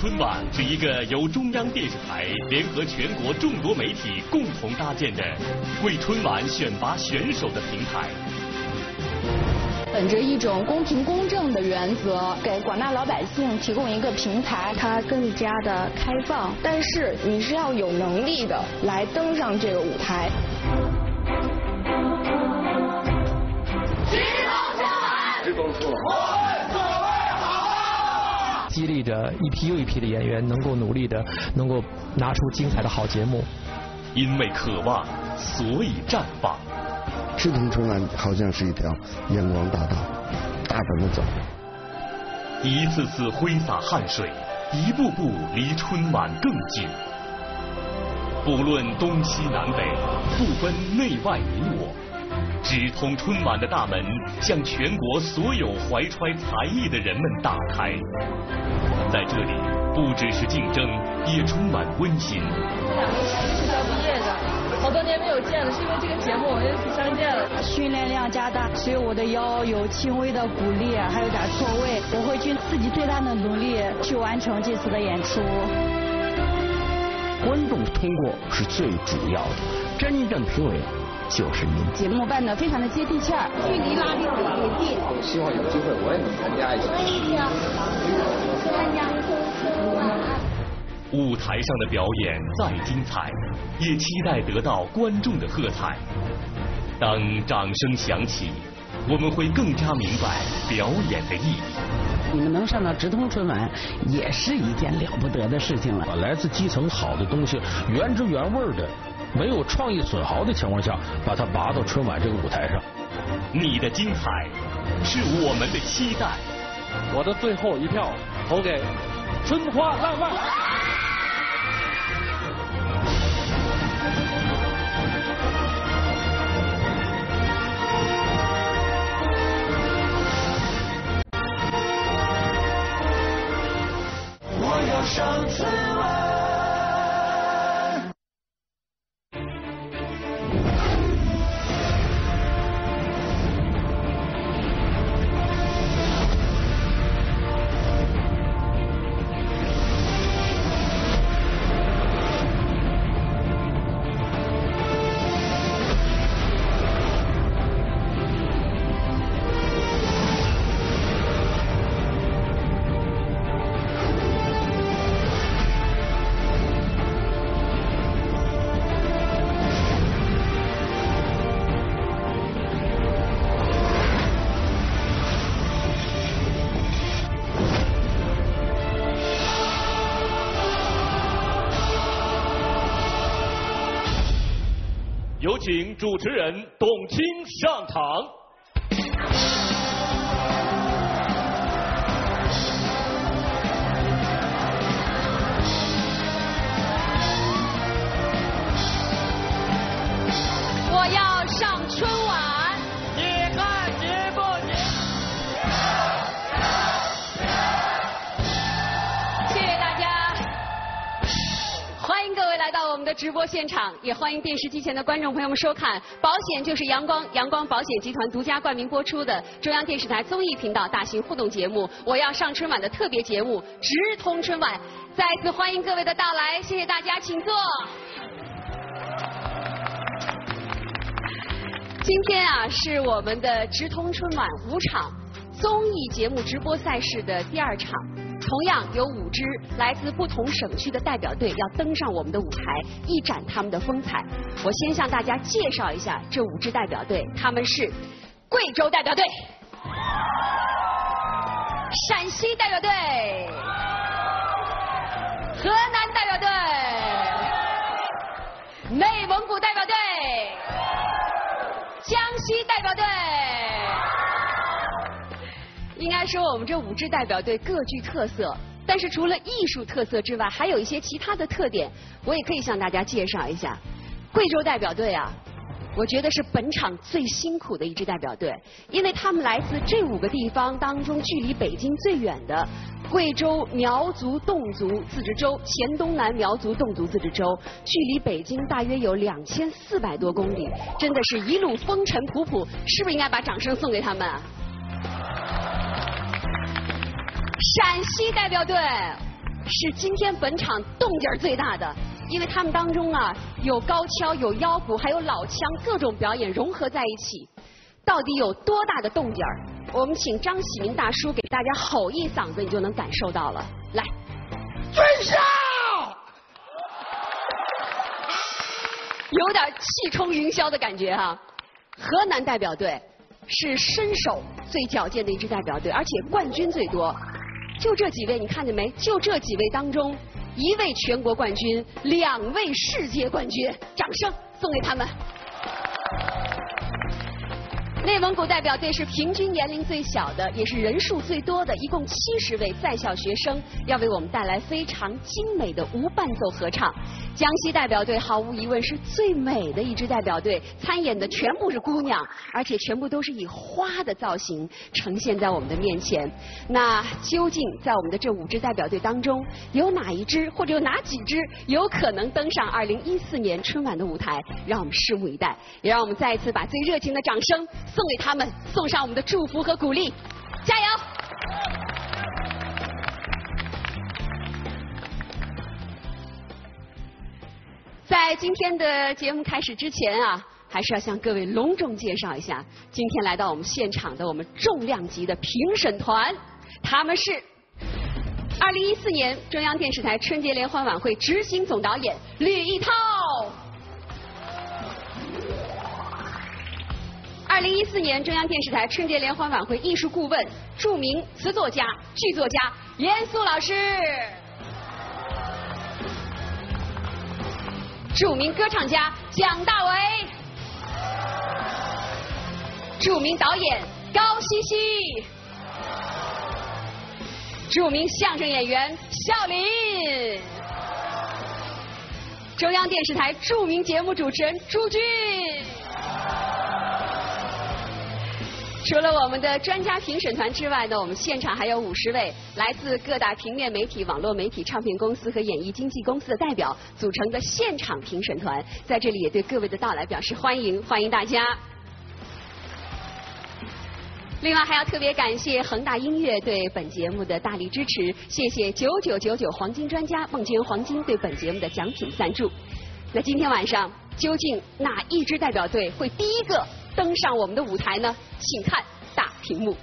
春晚是一个由中央电视台联合全国众多媒体共同搭建的为春晚选拔选手的平台。本着一种公平公正的原则，给广大老百姓提供一个平台，它更加的开放。但是你是要有能力的来登上这个舞台。激励着一批又一批的演员能够努力的，能够拿出精彩的好节目。因为渴望，所以绽放。直通春晚好像是一条阳光大道，大胆的走。一次次挥洒汗水，一步步离春晚更近。不论东西南北，不分内外你我。直通春晚的大门向全国所有怀揣才艺的人们打开，在这里不只是竞争，也充满温馨。这两年是学校毕业的，好多年没有见了，是因为这个节目我们又相见了。训练量加大，所以我的腰有轻微的骨裂，还有点错位。我会尽自己最大的努力去完成这次的演出。观众通过是最主要的，真正评委。就是您节目办的非常的接地气儿，距离拉的特别近。希望有机会我也能参加一下。我也想参加春晚。舞台上的表演再精彩，也期待得到观众的喝彩。当掌声响起，我们会更加明白表演的意义。你们能上到直通春晚，也是一件了不得的事情了。把来自基层好的东西，原汁原味的。没有创意损耗的情况下，把它拔到春晚这个舞台上。你的精彩是我们的期待。我的最后一票投给春花烂漫。我要上春请主持人董卿上场。我要上春晚，的直播现场，也欢迎电视机前的观众朋友们收看。保险就是阳光，阳光保险集团独家冠名播出的中央电视台综艺频道大型互动节目《我要上春晚》的特别节目《直通春晚》。再次欢迎各位的到来，谢谢大家，请坐。今天啊，是我们的直通春晚五场综艺节目直播赛事的第二场，同样有五支来自不同省区的代表队要登上我们的舞台，一展他们的风采。我先向大家介绍一下这五支代表队，他们是贵州代表队、陕西代表队、河南代表队、内蒙古代表队。江西代表队，应该说我们这五支代表队各具特色，但是除了艺术特色之外，还有一些其他的特点，我也可以向大家介绍一下。贵州代表队啊，我觉得是本场最辛苦的一支代表队，因为他们来自这五个地方当中距离北京最远的贵州苗族侗族自治州黔东南苗族侗族自治州，距离北京大约有两千四百多公里，真的是一路风尘仆仆，是不是应该把掌声送给他们？陕西代表队，是今天本场动静最大的，因为他们当中啊有高跷、有腰鼓，还有老腔，各种表演融合在一起，到底有多大的动静？我们请张喜明大叔给大家吼一嗓子，你就能感受到了。来，追上！有点气冲云霄的感觉哈。河南代表队是身手最矫健的一支代表队，而且冠军最多。就这几位，你看见没？就这几位当中，一位全国冠军，两位世界冠军，掌声送给他们。内蒙古代表队是平均年龄最小的，也是人数最多的，一共七十位在校学生，要为我们带来非常精美的无伴奏合唱。江西代表队毫无疑问是最美的一支代表队，参演的全部是姑娘，而且全部都是以花的造型呈现在我们的面前。那究竟在我们的这五支代表队当中，有哪一支或者有哪几支有可能登上二零一四年春晚的舞台？让我们拭目以待，也让我们再一次把最热情的掌声送给他们，送上我们的祝福和鼓励，加油！在今天的节目开始之前啊，还是要向各位隆重介绍一下，今天来到我们现场的我们重量级的评审团，他们是二零一四年中央电视台春节联欢晚会执行总导演吕一涛，二零一四年中央电视台春节联欢晚会艺术顾问、著名词作家、剧作家严肃老师。著名歌唱家蒋大为，著名导演高希希，著名相声演员笑林，中央电视台著名节目主持人朱军。除了我们的专家评审团之外呢，我们现场还有五十位来自各大平面媒体、网络媒体、唱片公司和演艺经纪公司的代表组成的现场评审团，在这里也对各位的到来表示欢迎，欢迎大家。另外还要特别感谢恒大音乐对本节目的大力支持，谢谢九九九九黄金专家梦君黄金对本节目的奖品赞助。那今天晚上究竟哪一支代表队会第一个？登上我们的舞台呢，请看大屏幕。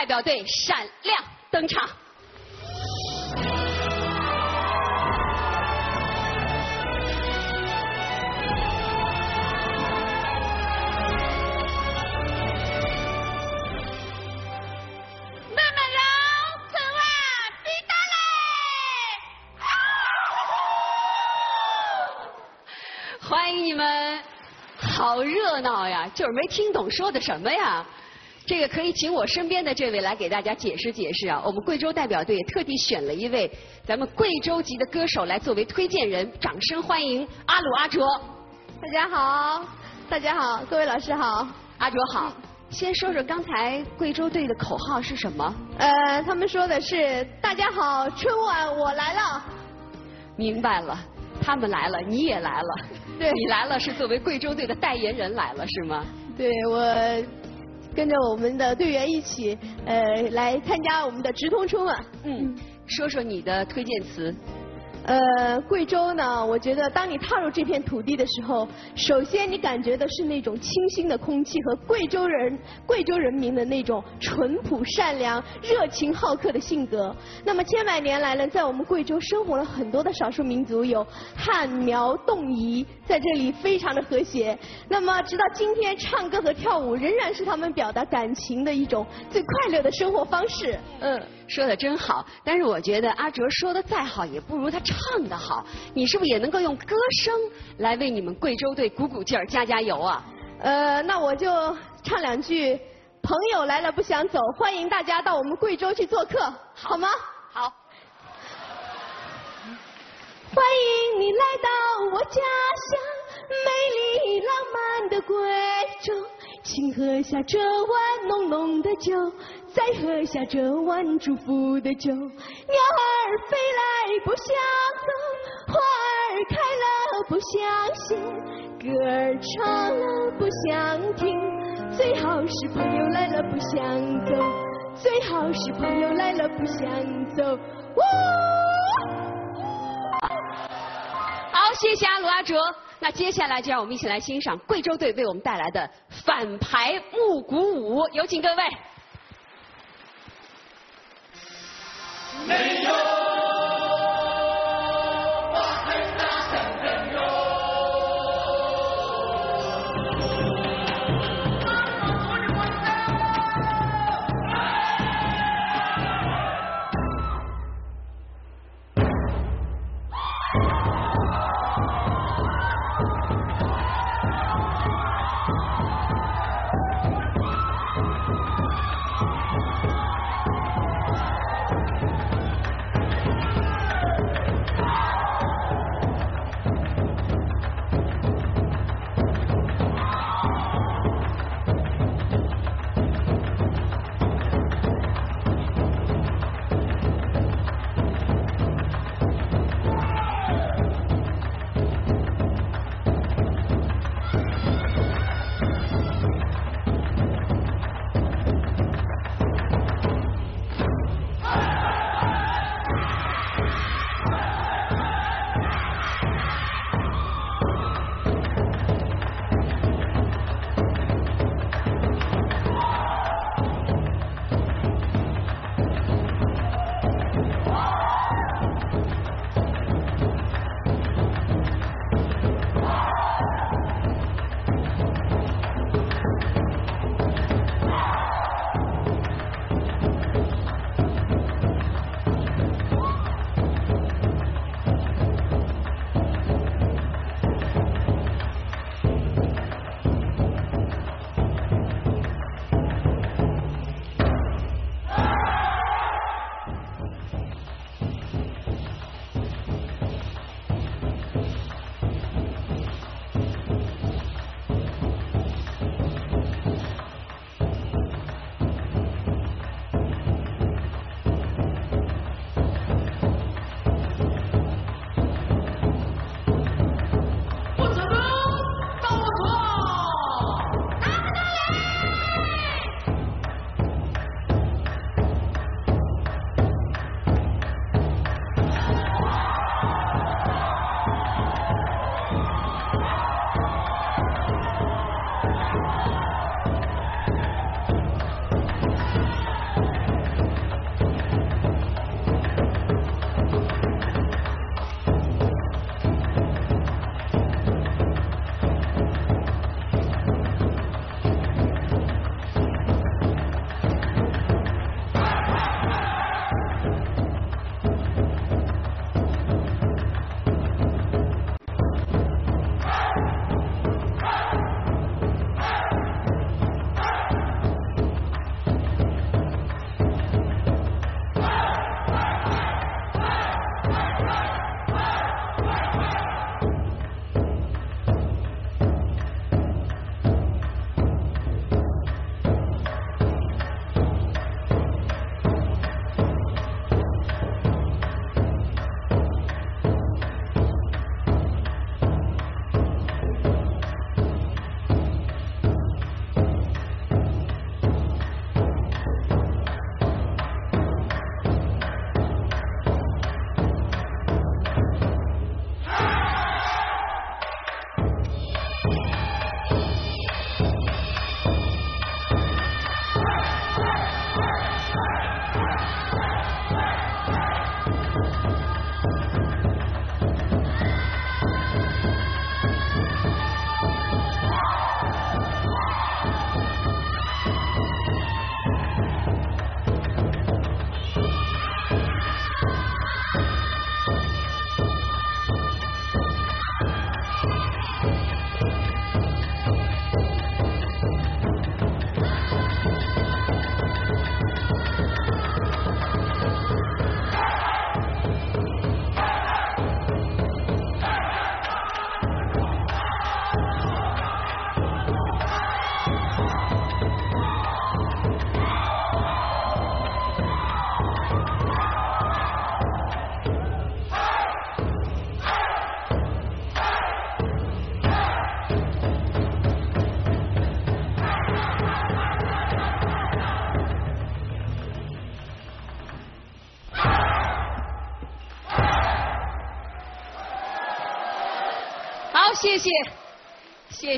代表队闪亮登场。欢迎你们，好热闹呀！就是没听懂说的什么呀。这个可以请我身边的这位来给大家解释解释啊。我们贵州代表队特地选了一位咱们贵州籍的歌手来作为推荐人，掌声欢迎阿鲁阿卓。大家好，大家好，各位老师好，阿卓好。先说说刚才贵州队的口号是什么？呃，他们说的是“大家好，春晚我来了”。明白了，他们来了，你也来了。对，你来了是作为贵州队的代言人来了是吗？对，我跟着我们的队员一起，呃，来参加我们的直通春晚。嗯，说说你的推荐词。呃，贵州呢，我觉得当你踏入这片土地的时候，首先你感觉的是那种清新的空气和贵州人、贵州人民的那种淳朴、善良、热情好客的性格。那么千百年来呢，在我们贵州生活了很多的少数民族，有汉、苗、侗、彝，在这里非常的和谐。那么直到今天，唱歌和跳舞仍然是他们表达感情的一种最快乐的生活方式。嗯，说的真好。但是我觉得阿哲说的再好，也不如他唱得好。你是不是也能够用歌声来为你们贵州队鼓鼓劲儿、加加油啊？呃，那我就唱两句。朋友来了不想走，欢迎大家到我们贵州去做客，好吗？好。欢迎你来到我家乡，美丽浪漫的贵州，请喝下这碗浓浓的酒，再喝下这碗祝福的酒。鸟儿飞来不想走，花儿开了不想谢，歌儿唱了不想停，最好是朋友来了不想走，最好是朋友来了不想走。好，谢谢阿鲁阿哲。那接下来就让我们一起来欣赏贵州队为我们带来的反排木鼓舞，有请各位。没有。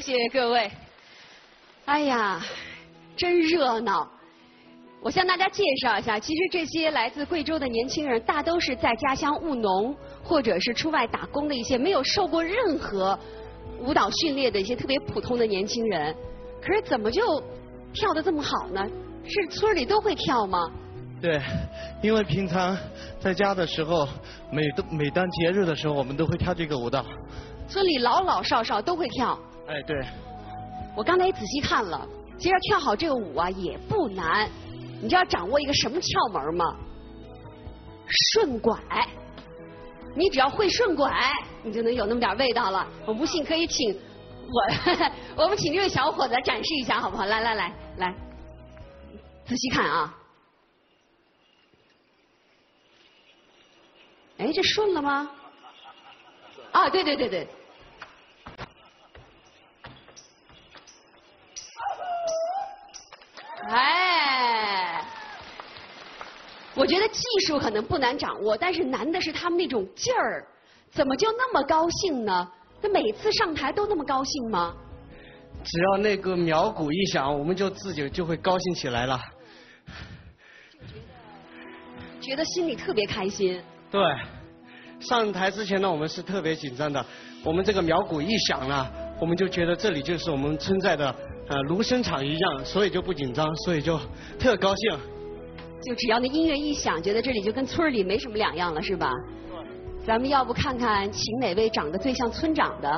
谢谢各位。哎呀，真热闹！我向大家介绍一下，其实这些来自贵州的年轻人，大都是在家乡务农或者是出外打工的一些没有受过任何舞蹈训练的一些特别普通的年轻人。可是怎么就跳得这么好呢？是村里都会跳吗？对，因为平常在家的时候，每都每当节日的时候，我们都会跳这个舞蹈。村里老老少少都会跳。哎，对。我刚才也仔细看了，其实跳好这个舞啊也不难。你知道掌握一个什么窍门吗？顺拐。你只要会顺拐，你就能有那么点味道了。我不信可以请我，我们请这位小伙子展示一下好不好？来来来来，仔细看啊。哎，这顺了吗？啊，对对对对。哎，我觉得技术可能不难掌握，但是难的是他们那种劲儿，怎么就那么高兴呢？他每次上台都那么高兴吗？只要那个苗鼓一响，我们就自己就会高兴起来了。觉得心里特别开心。对，上台之前呢，我们是特别紧张的。我们这个苗鼓一响呢，我们就觉得这里就是我们村在的呃芦笙场一样，所以就不紧张，所以就特高兴。就只要那音乐一响，觉得这里就跟村里没什么两样了，是吧？咱们要不看看，请哪位长得最像村长的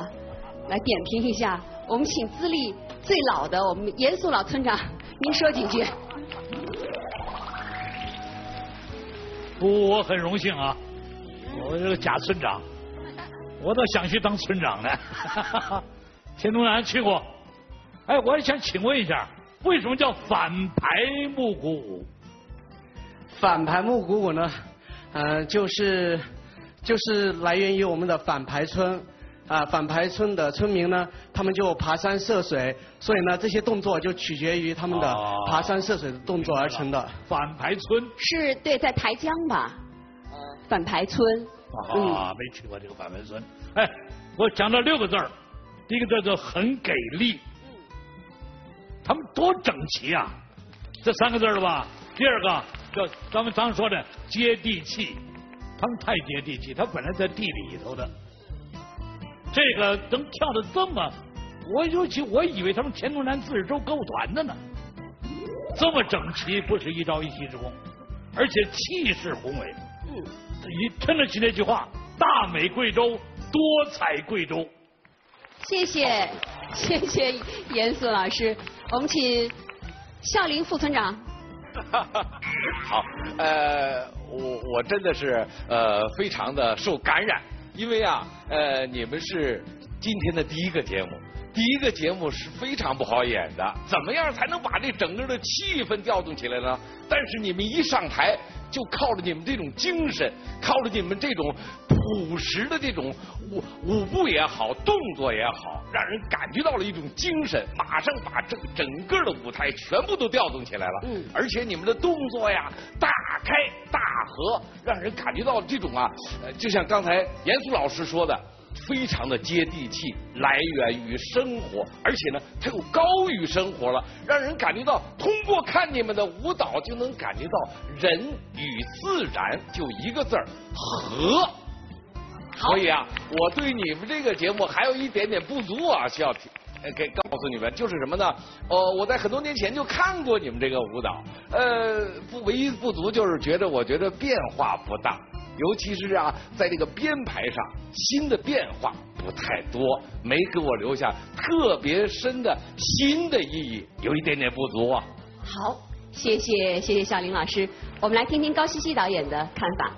来点评一下？我们请资历最老的，我们严肃老村长，您说几句。不我很荣幸啊，我这个假村长，我倒想去当村长呢。天东南去过，哎，我也想请问一下，为什么叫反排木鼓舞？反排木鼓舞呢，呃，就是就是来源于我们的反排村啊，反排村的村民呢，他们就爬山涉水，所以呢，这些动作就取决于他们的爬山涉水的动作而成的。反排村是对，在台江吧？反排村。啊，没去过这个反排村。哎，我讲了六个字儿，第一个字叫很给力。他们多整齐啊！这三个字了吧？第二个叫咱们常说的接地气，他们太接地气，他本来在地里头的。这个能跳的这么，我尤其我以为他们黔东南自治州歌舞团的呢，这么整齐，不是一朝一夕之功，而且气势宏伟。嗯，一撑得起那句话：“大美贵州，多彩贵州。”谢谢，谢谢严肃老师。我们请孝林副村长。好，呃，我我真的是呃非常的受感染，因为啊，呃，你们是今天的第一个节目，第一个节目是非常不好演的，怎么样才能把这整个的气氛调动起来呢？但是你们一上台，就靠着你们这种精神，靠着你们这种朴实的这种舞舞步也好，动作也好，让人感觉到了一种精神，马上把这整个的舞台全部都调动起来了。嗯，而且你们的动作呀，大开大合，让人感觉到这种啊，呃，就像刚才严肃老师说的，非常的接地气，来源于生活，而且呢，它又高于生活了，让人感觉到通过看你们的舞蹈就能感觉到人与自然就一个字儿和。所以啊，我对你们这个节目还有一点点不足啊，需要给告诉你们，就是什么呢？呃，我在很多年前就看过你们这个舞蹈，呃，不唯一不足就是觉得我觉得变化不大，尤其是啊，在这个编排上新的变化不太多，没给我留下特别深的新的意义，有一点点不足啊。好，谢谢谢谢小林老师，我们来听听高希希导演的看法。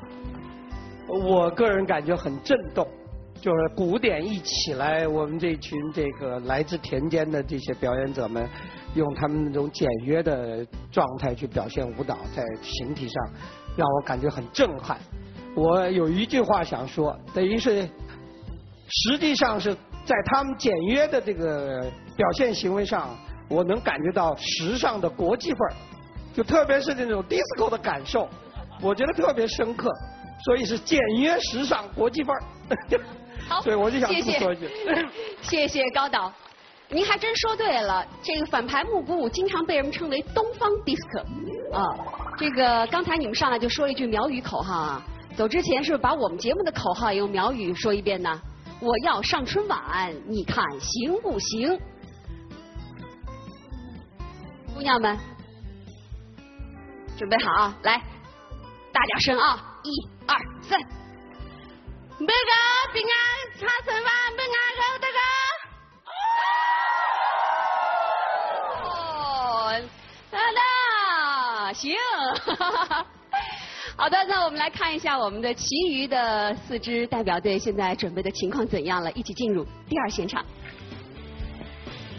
我个人感觉很震动，就是古典一起来，我们这群这个来自田间的这些表演者们，用他们那种简约的状态去表现舞蹈，在形体上让我感觉很震撼。我有一句话想说，等于是实际上是在他们简约的这个表现行为上，我能感觉到时尚的国际范儿，就特别是那种 disco 的感受，我觉得特别深刻。所以是简约时尚国际范儿。好，对，我就想谢谢说一句。谢谢高导，您还真说对了。这个反排木鼓舞经常被人们称为东方 disco 啊。这个刚才你们上来就说了一句苗语口号啊，走之前是不是把我们节目的口号也用苗语说一遍呢？我要上春晚，你看行不行？姑娘们，准备好啊，来，大点声啊，一二三。每个平安唱春晚，每个后的个。哦，来了，行。好的，那我们来看一下我们的其余的四支代表队现在准备的情况怎样了，一起进入第二现场。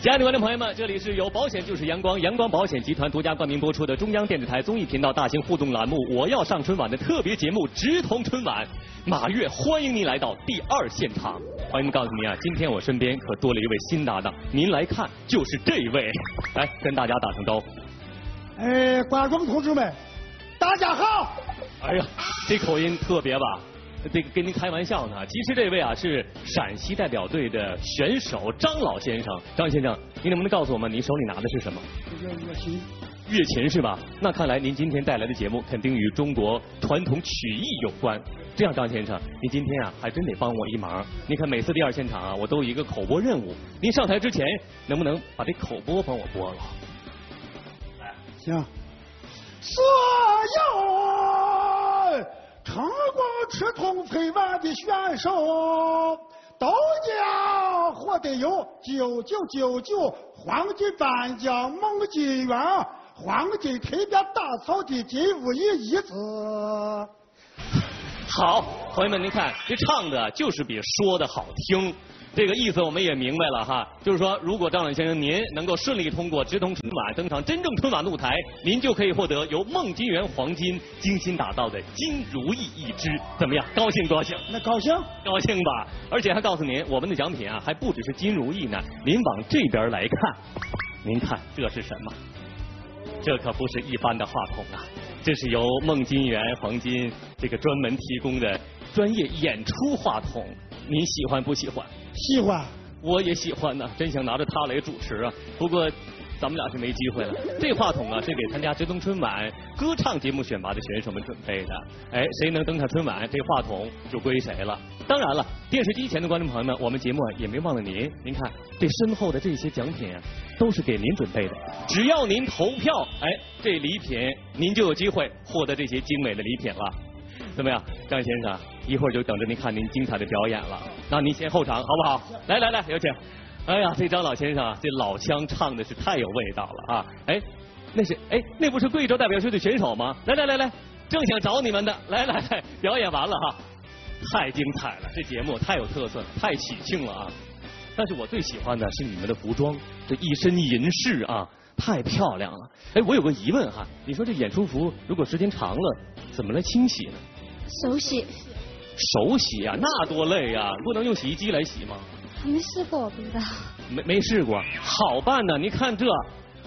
亲爱的观众朋友们，这里是由保险就是阳光阳光保险集团独家冠名播出的中央电视台综艺频道大型互动栏目《我要上春晚》的特别节目《直通春晚》。马月欢迎您来到第二现场。欢迎告诉您啊，今天我身边可多了一位新搭档，您来看就是这位，来跟大家打声招呼。哎，观众同志们，大家好。哎呀，这口音特别吧？这个跟您开玩笑呢，其实这位啊是陕西代表队的选手张老先生。张先生，您能不能告诉我们，您手里拿的是什么？乐琴。乐琴是吧？那看来您今天带来的节目肯定与中国传统曲艺有关。这样，张先生，您今天啊还真得帮我一忙。您看每次第二现场啊，我都有一个口播任务。您上台之前，能不能把这口播帮我播了？来，行。所有成功吃通春晚的选手，都将获得由九九九九黄金颁奖孟金元黄金特别打造的金屋一一子。好，朋友们，您看这唱的就是比说的好听。这个意思我们也明白了哈，就是说，如果张老先生您能够顺利通过直通春晚，登上真正春晚的舞台，您就可以获得由梦金元黄金精心打造的金如意一只，怎么样？高兴不高兴？那高兴，高兴吧？而且还告诉您，我们的奖品啊，还不只是金如意呢。您往这边来看，您看这是什么？这可不是一般的话筒啊，这是由孟金元黄金这个专门提供的专业演出话筒，您喜欢不喜欢？喜欢，我也喜欢呢，真想拿着它来主持啊。不过咱们俩是没机会了。这话筒啊是给参加直通春晚歌唱节目选拔的选手们准备的。哎，谁能登上春晚，这话筒就归谁了。当然了，电视机前的观众朋友们，我们节目也没忘了您。您看这身后的这些奖品啊，都是给您准备的。只要您投票，哎，这礼品您就有机会获得这些精美的礼品了。怎么样，张先生？一会儿就等着您看您精彩的表演了。那您先后场好不好？来来来，有请。哎呀，这张老先生啊，这老腔唱的是太有味道了啊！哎，那是哎，那不是贵州代表队的选手吗？来来来来，正想找你们的。来来来，表演完了哈，太精彩了，这节目太有特色，太喜庆了啊！但是我最喜欢的是你们的服装，这一身银饰啊，太漂亮了。哎，我有个疑问哈，你说这演出服如果时间长了，怎么来清洗呢？手洗。手洗啊，那多累呀！不能用洗衣机来洗吗？还没试过，我不知道。没没试过，好办呢。你看这，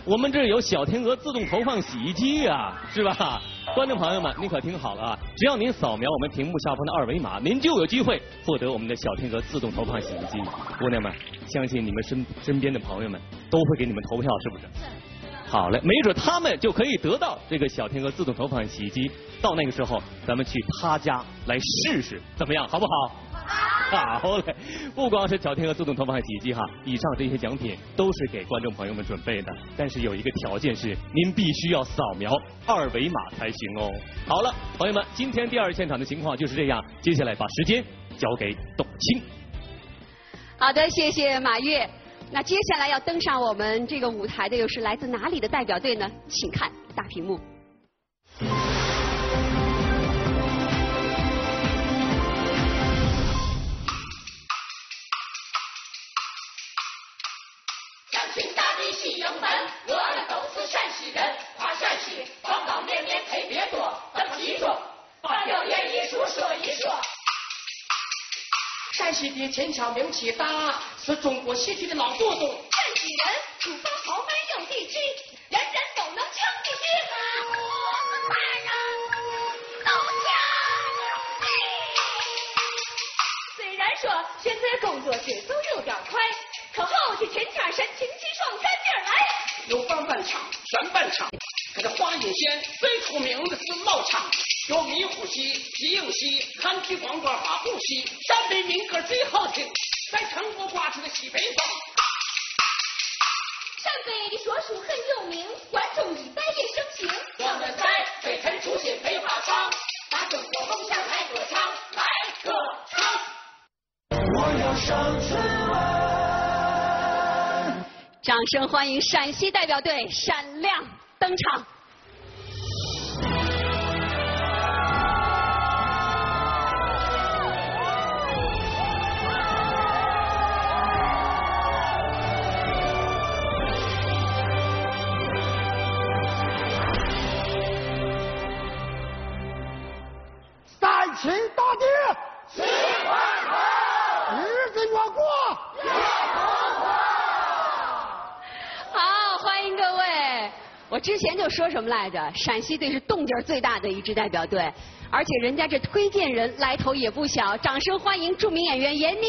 我们这有小天鹅自动投放洗衣机呀，是吧？观众朋友们，您可听好了啊！只要您扫描我们屏幕下方的二维码，您就有机会获得我们的小天鹅自动投放洗衣机。姑娘们，相信你们身身边的朋友们都会给你们投票，是不是是？好嘞，没准他们就可以得到这个小天鹅自动投放洗衣机。到那个时候，咱们去他家来试试，怎么样？好不好？好嘞！不光是小天鹅自动投放洗衣机哈，以上这些奖品都是给观众朋友们准备的。但是有一个条件是，您必须要扫描二维码才行哦。好了，朋友们，今天第二现场的情况就是这样。接下来把时间交给董卿。好的，谢谢马跃。那接下来要登上我们这个舞台的又是来自哪里的代表队呢？请看大屏幕。陕西的秦腔名气大，是中国戏曲的老祖宗。陕西人出风豪迈有底气，人人都能唱出去。我们大人都讲。虽然说现在工作节奏有点快，可后期秦腔神清气爽，干劲儿来。有半半腔、全半腔。可这华阴县最出名的是老腔，有迷糊戏、皮影戏、看皮光棍、花鼓戏，陕北民歌最好听，在全国刮出了西北风。陕北的说书很有名，观众一代也盛行。我们在北辰出现北花场，把中国梦想来歌唱，来歌唱。我要上春晚。掌声欢迎陕西代表队闪亮登场。就说什么来着？陕西队是动静最大的一支代表队，而且人家这推荐人来头也不小。掌声欢迎著名演员闫妮。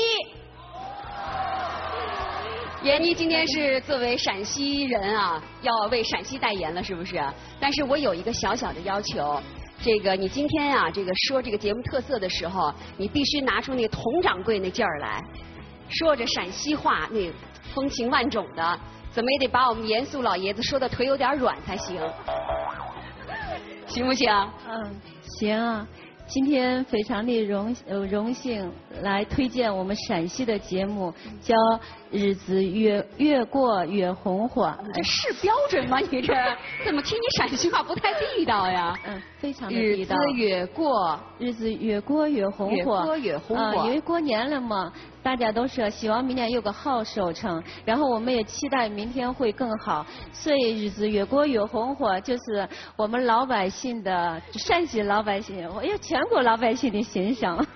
闫妮今天是作为陕西人啊，要为陕西代言了，是不是？但是我有一个小小的要求，这个你今天啊，这个说这个节目特色的时候，你必须拿出那佟掌柜那劲儿来，说着陕西话那风情万种的，怎么也得把我们严肃老爷子说的腿有点软才行，行不行？嗯，行啊。今天非常的荣呃荣幸来推荐我们陕西的节目，叫《日子越越过越红火》。这是标准吗？你这 怎么听你陕西话不太地道呀？嗯，非常的地道。日子越过，日子越过越红火。越过越红火。啊，因为过年了嘛，大家都说希望明年有个好收成，然后我们也期待明天会更好，所以日子越过越红火，就是我们老百姓的陕西老百姓，我有全国老百姓的心声。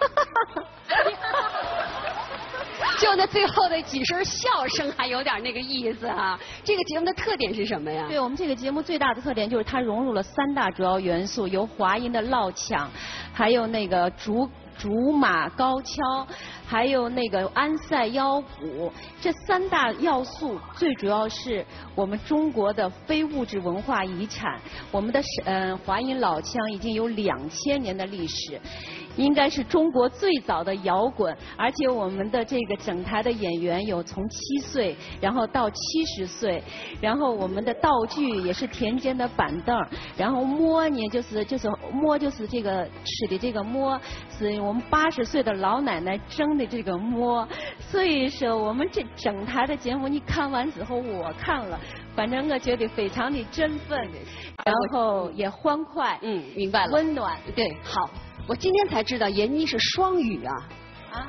就那最后的几声笑声还有点那个意思啊！这个节目的特点是什么呀？对我们这个节目最大的特点就是它融入了三大主要元素，有华阴的烙抢，还有那个竹竹马高跷，还有那个安塞腰鼓，这三大要素最主要是我们中国的非物质文化遗产。我们的嗯华阴老腔已经有两千年的历史，应该是中国最早的摇滚，而且我们的这个整台的演员有从七岁然后到七十岁，然后我们的道具也是田间的板凳，然后摸呢就是就是摸就是这个吃的这个摸是。我们八十岁的老奶奶蒸的这个摸，所以说我们这整台的节目你看完之后，我看了，反正我觉得非常的振奋，然后也欢快，嗯，明白了，温暖，对，好，我今天才知道闫妮是双语啊，啊，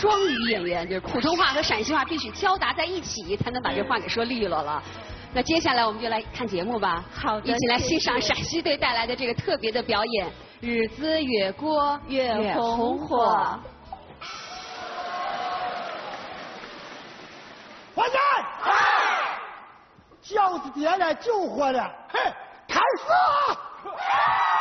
双语演员，就是普通话和陕西话必须交杂在一起，才能把这话给说利落了。那接下来我们就来看节目吧，好的，一起来欣赏陕西队带来的这个特别的表演。日子越过越红火。伙计，笑死爹了，救活了，嘿，开始啊！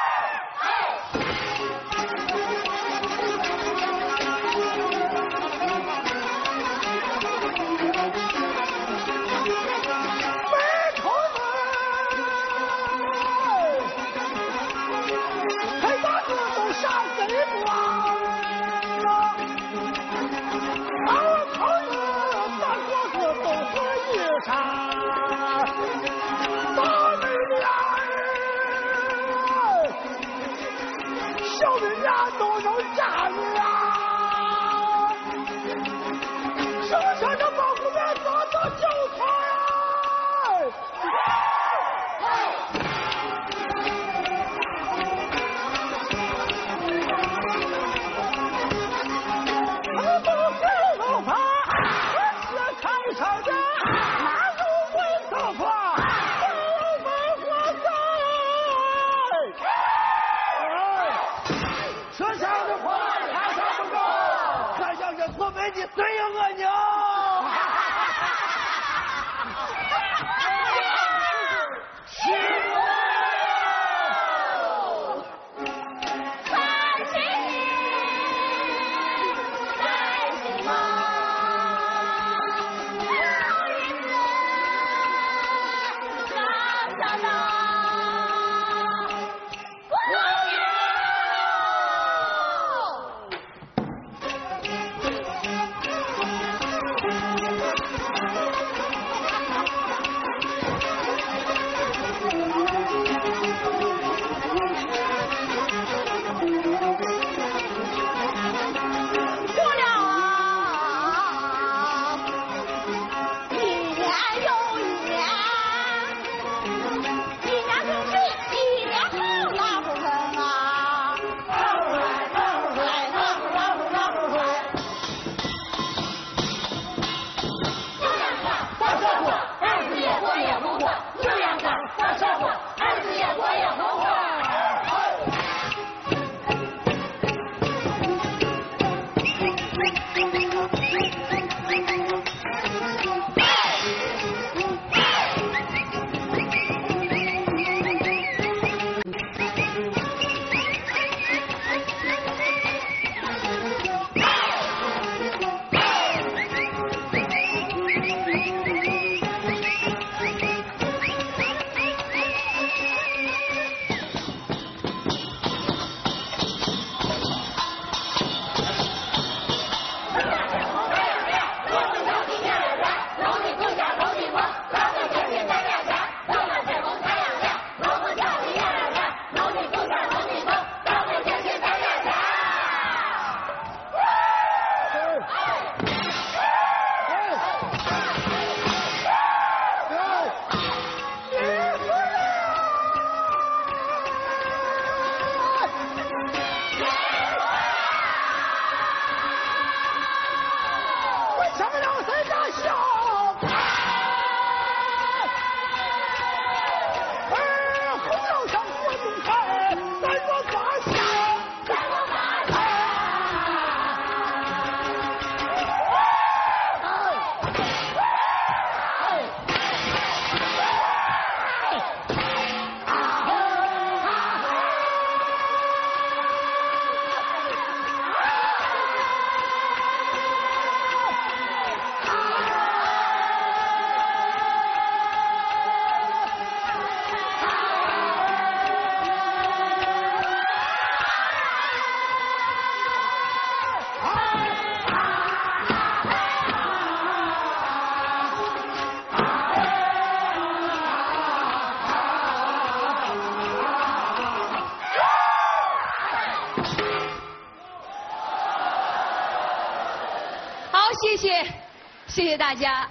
大家。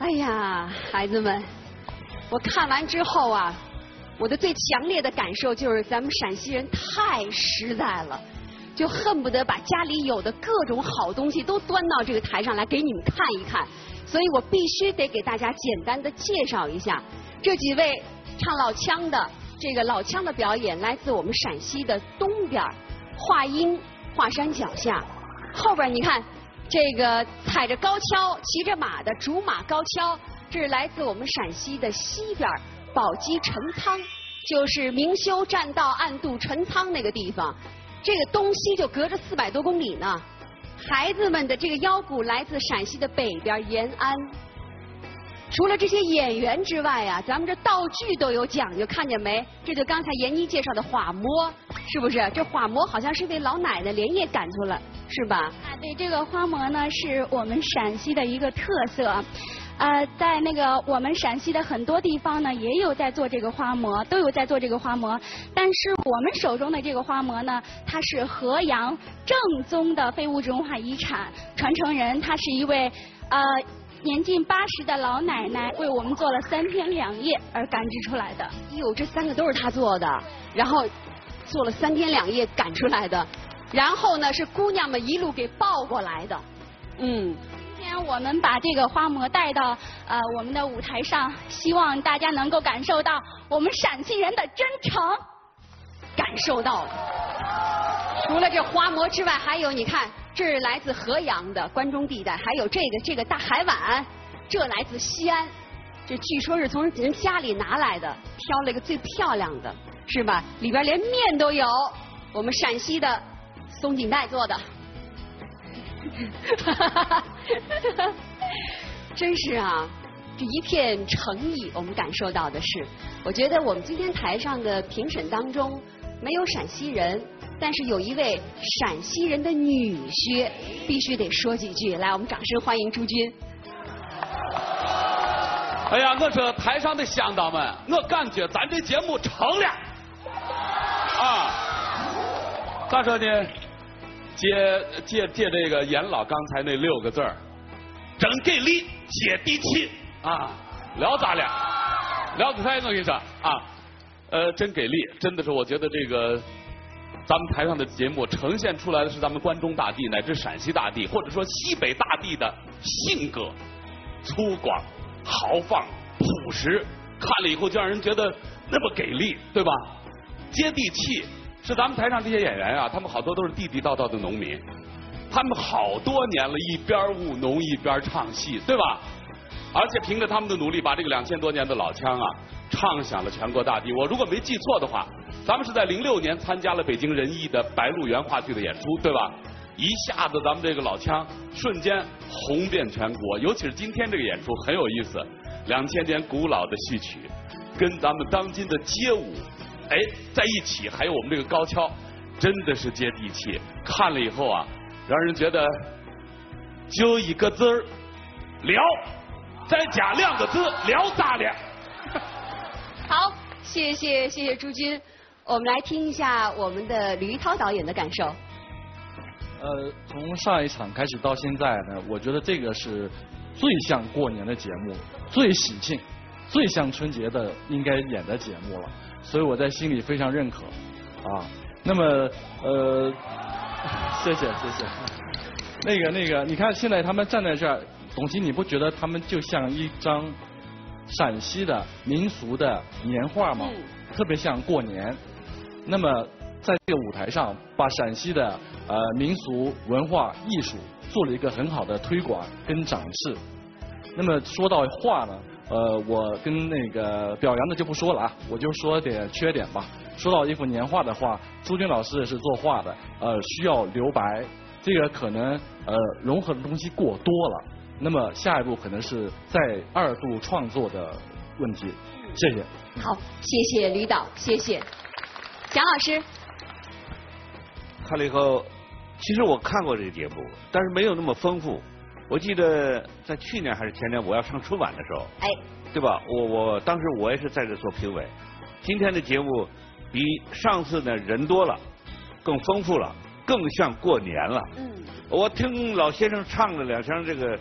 哎呀，孩子们，我看完之后啊，我的最强烈的感受就是咱们陕西人太实在了，就恨不得把家里有的各种好东西都端到这个台上来给你们看一看。所以我必须得给大家简单的介绍一下这几位唱老腔的这个老腔的表演，来自我们陕西的东边华阴华山脚下，后边你看。这个踩着高跷、骑着马的竹马高跷，这是来自我们陕西的西边宝鸡陈仓就是明修栈道、暗度陈仓那个地方，这个东西就隔着四百多公里呢。孩子们的这个腰鼓来自陕西的北边延安。除了这些演员之外啊，咱们这道具都有讲究，看见没？这就刚才闫妮介绍的花馍，是不是？这花馍好像是被老奶奶连夜赶出来，是吧？啊，对，这个花馍呢是我们陕西的一个特色。呃，在那个我们陕西的很多地方呢，也有在做这个花馍，都有在做这个花馍。但是我们手中的这个花馍呢，它是河阳正宗的非物质文化遗产，传承人他是一位呃。年近八十的老奶奶为我们做了三天两夜而赶制出来的。哟，这三个都是她做的，然后做了三天两夜赶出来的，然后呢是姑娘们一路给抱过来的。嗯，今天我们把这个花馍带到呃我们的舞台上，希望大家能够感受到我们陕西人的真诚。感受到了。除了这花馍之外，还有你看。是来自河阳的关中地带，还有这个这个大海碗，这来自西安，这据说是从人家里拿来的，挑了一个最漂亮的，是吧？里边连面都有，我们陕西的松紧带做的，真是啊，这一片诚意，我们感受到的是，我觉得我们今天台上的评审当中没有陕西人。但是有一位陕西人的女婿，必须得说几句。来，我们掌声欢迎朱军。哎呀，我说台上的乡党们，我感觉咱这节目成了啊！咋说呢？借借借这个严老刚才那六个字儿，真给力，接地气啊！聊咋了？聊不开，我跟你说啊，呃，真给力，真的是，我觉得这个。咱们台上的节目呈现出来的是咱们关中大地乃至陕西大地，或者说西北大地的性格，粗犷、豪放、朴实，看了以后就让人觉得那么给力，对吧？接地气，是咱们台上这些演员啊，他们好多都是地地道道的农民，他们好多年了，一边务农一边唱戏，对吧？而且凭着他们的努力，把这个两千多年的老腔啊，唱响了全国大地。我如果没记错的话。咱们是在零六年参加了北京人艺的《白鹿原》话剧的演出，对吧？一下子咱们这个老腔瞬间红遍全国，尤其是今天这个演出很有意思，两千年古老的戏曲跟咱们当今的街舞，哎，在一起，还有我们这个高跷，真的是接地气。看了以后啊，让人觉得就一个字儿聊，再加两个字聊咋了？好，谢谢谢谢朱军。我们来听一下我们的吕一涛导演的感受。呃，从上一场开始到现在呢，我觉得这个是最像过年的节目，最喜庆，最像春节的应该演的节目了，所以我在心里非常认可啊。那么呃，谢谢谢谢。那个那个，你看现在他们站在这儿，董卿，你不觉得他们就像一张陕西的民俗的年画嘛？特别像过年。那么，在这个舞台上，把陕西的呃民俗文化艺术做了一个很好的推广跟展示。那么说到画呢，呃，我跟那个表扬的就不说了啊，我就说点缺点吧。说到一幅年画的话，朱军老师也是作画的，呃，需要留白，这个可能呃融合的东西过多了。那么下一步可能是在二度创作的问题。谢谢。好，谢谢吕导，谢谢。蒋老师，看了以后，其实我看过这个节目，但是没有那么丰富。我记得在去年还是前年，我要上春晚的时候，哎，对吧？我我当时我也是在这做评委。今天的节目比上次呢人多了，更丰富了，更像过年了。嗯。我听老先生唱了两声这个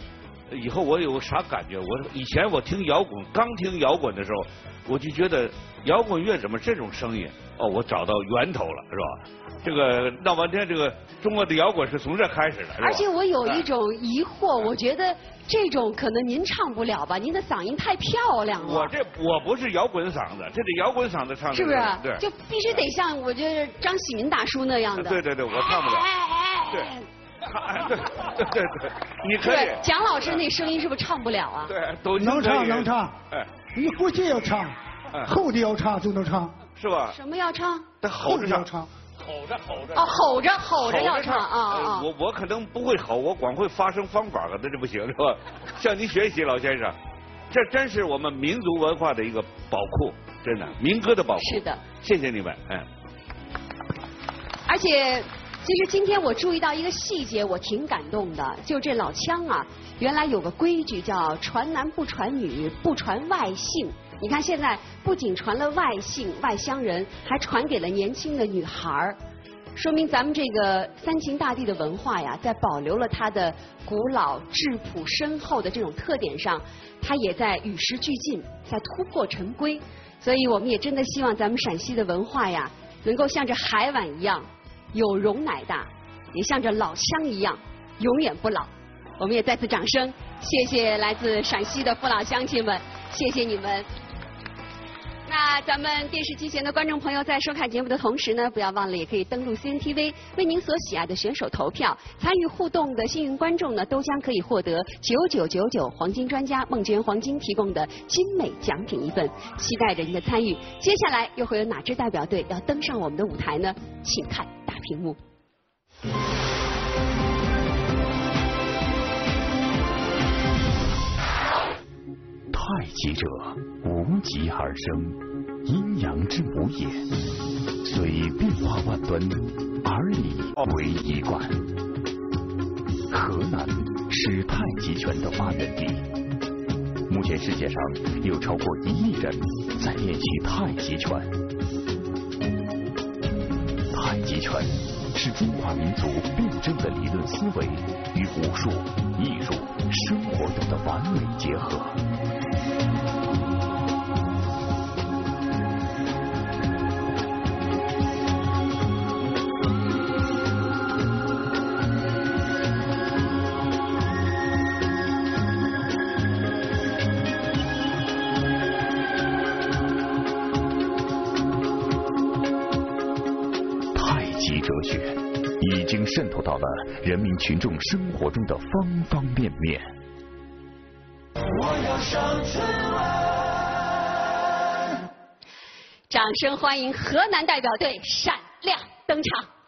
以后，我有啥感觉？我以前我听摇滚，刚听摇滚的时候，我就觉得摇滚乐怎么这种声音？哦，我找到源头了，是吧？这个闹半天，这个中国的摇滚是从这开始的。而且我有一种疑惑，我觉得这种可能您唱不了吧？您的嗓音太漂亮了。我这我不是摇滚嗓子，这得摇滚嗓子唱。是不是？对。就必须得像我觉得张喜民大叔那样的。对对对，我唱不了。哎哎对。对对对，你可以。蒋老师那声音是不是唱不了啊？对，都能唱能唱。哎。你估计要唱，后的要唱就能唱。是吧？什么要唱？得吼着唱。唱。吼着吼着。哦，吼着吼着要唱啊！我我可能不会吼，我光会发声方法，了，那就不行是吧？向您学习，老先生，这真是我们民族文化的一个宝库，真的民歌的宝库。是的，谢谢你们，哎。而且，其实今天我注意到一个细节，我挺感动的。就这老腔啊，原来有个规矩叫传男不传女，不传外姓。你看现在不仅传了外姓外乡人，还传给了年轻的女孩儿，说明咱们这个三秦大地的文化呀，在保留了它的古老、质朴、深厚的这种特点上，它也在与时俱进，在突破陈规。所以我们也真的希望咱们陕西的文化呀，能够像这海碗一样有容乃大，也像这老乡一样永远不老。我们也再次掌声，谢谢来自陕西的父老乡亲们，谢谢你们。那咱们电视机前的观众朋友，在收看节目的同时呢，不要忘了也可以登录 CNTV，为您所喜爱的选手投票。参与互动的幸运观众呢，都将可以获得九九九九黄金专家梦娟黄金提供的精美奖品一份，期待着您的参与。接下来又会有哪支代表队要登上我们的舞台呢？请看屏幕。太极者，无极而生，阴阳之母也。虽变化万端，而以为一贯。河南是太极拳的发源地，目前世界上有超过一亿人在练习太极拳。太极拳是中华民族辩证的理论思维与武术、艺术、生活等的完美结合。渗透到了人民群众生活中的方方面面。我要上春晚。掌声欢迎河南代表队闪亮登场。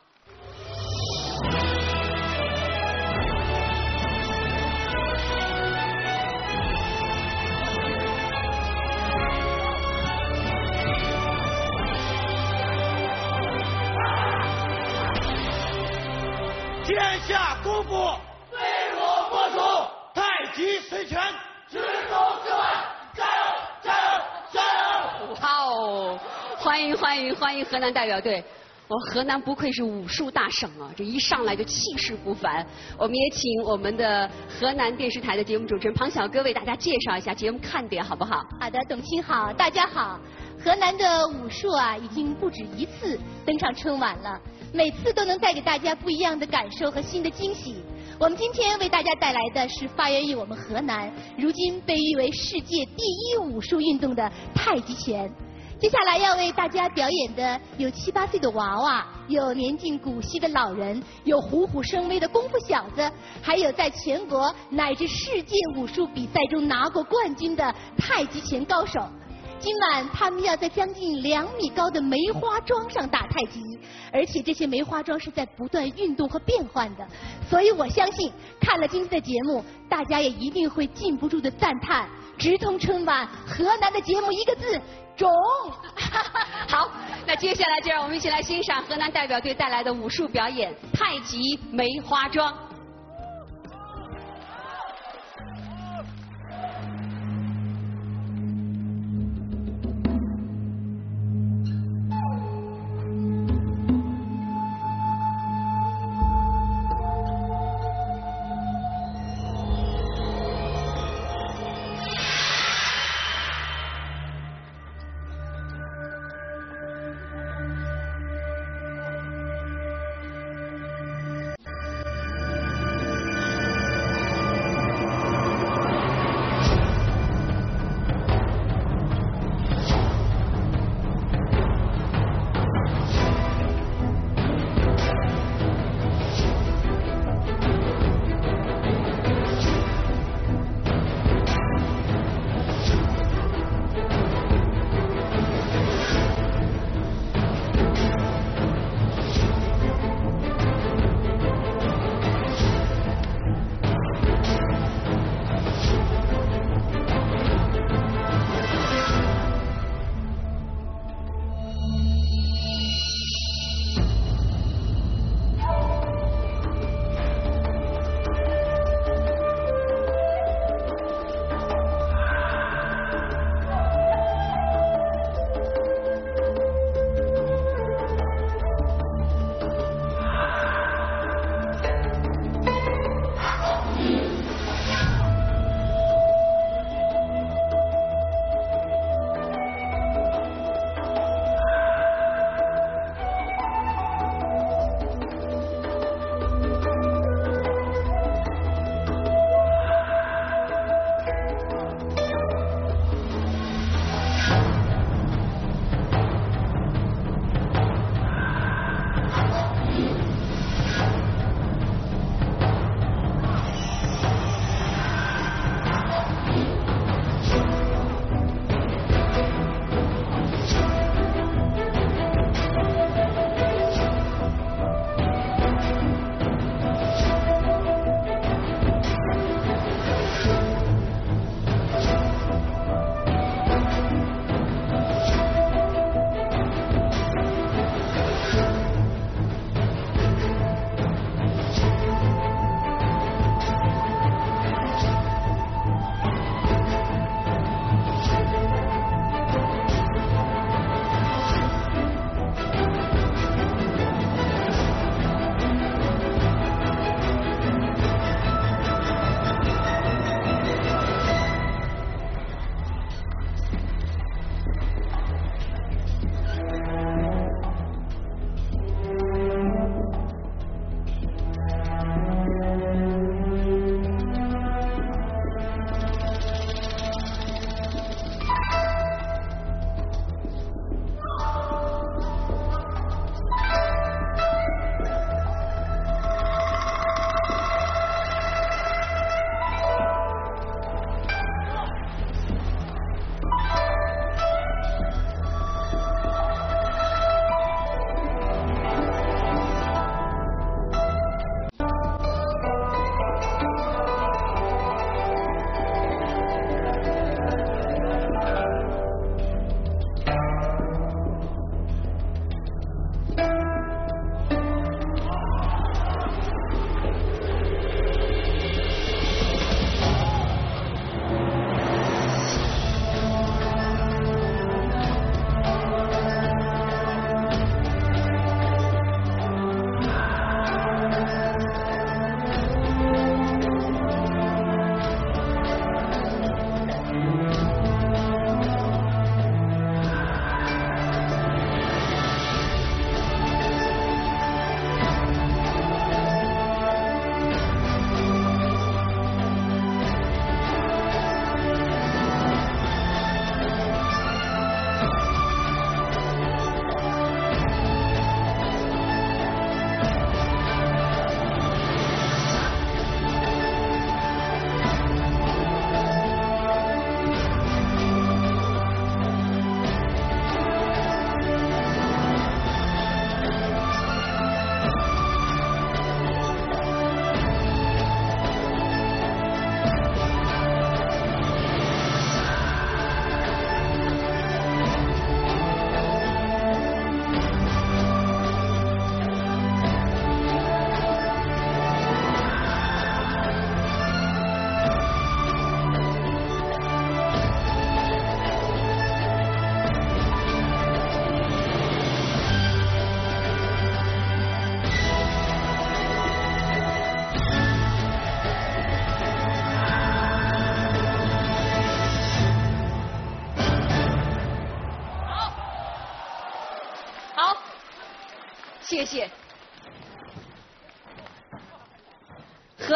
天下功夫非我莫属，太极随拳，直中之外，加油加油加油！哇哦！欢迎欢迎欢迎河南代表队！我河南不愧是武术大省啊，这一上来就气势不凡。我们也请我们的河南电视台的节目主持人庞晓哥为大家介绍一下节目看点，好不好？好的，董卿好，大家好。河南的武术啊，已经不止一次登上春晚了，每次都能带给大家不一样的感受和新的惊喜。我们今天为大家带来的是发源于我们河南，如今被誉为世界第一武术运动的太极拳。接下来要为大家表演的有七八岁的娃娃，有年近古稀的老人，有虎虎生威的功夫小子，还有在全国乃至世界武术比赛中拿过冠军的太极拳高手。今晚他们要在将近两米高的梅花桩上打太极，而且这些梅花桩是在不断运动和变换的，所以我相信看了今天的节目，大家也一定会禁不住的赞叹：直通春晚河南的节目一个字种。好，那接下来就让我们一起来欣赏河南代表队带来的武术表演——太极梅花桩。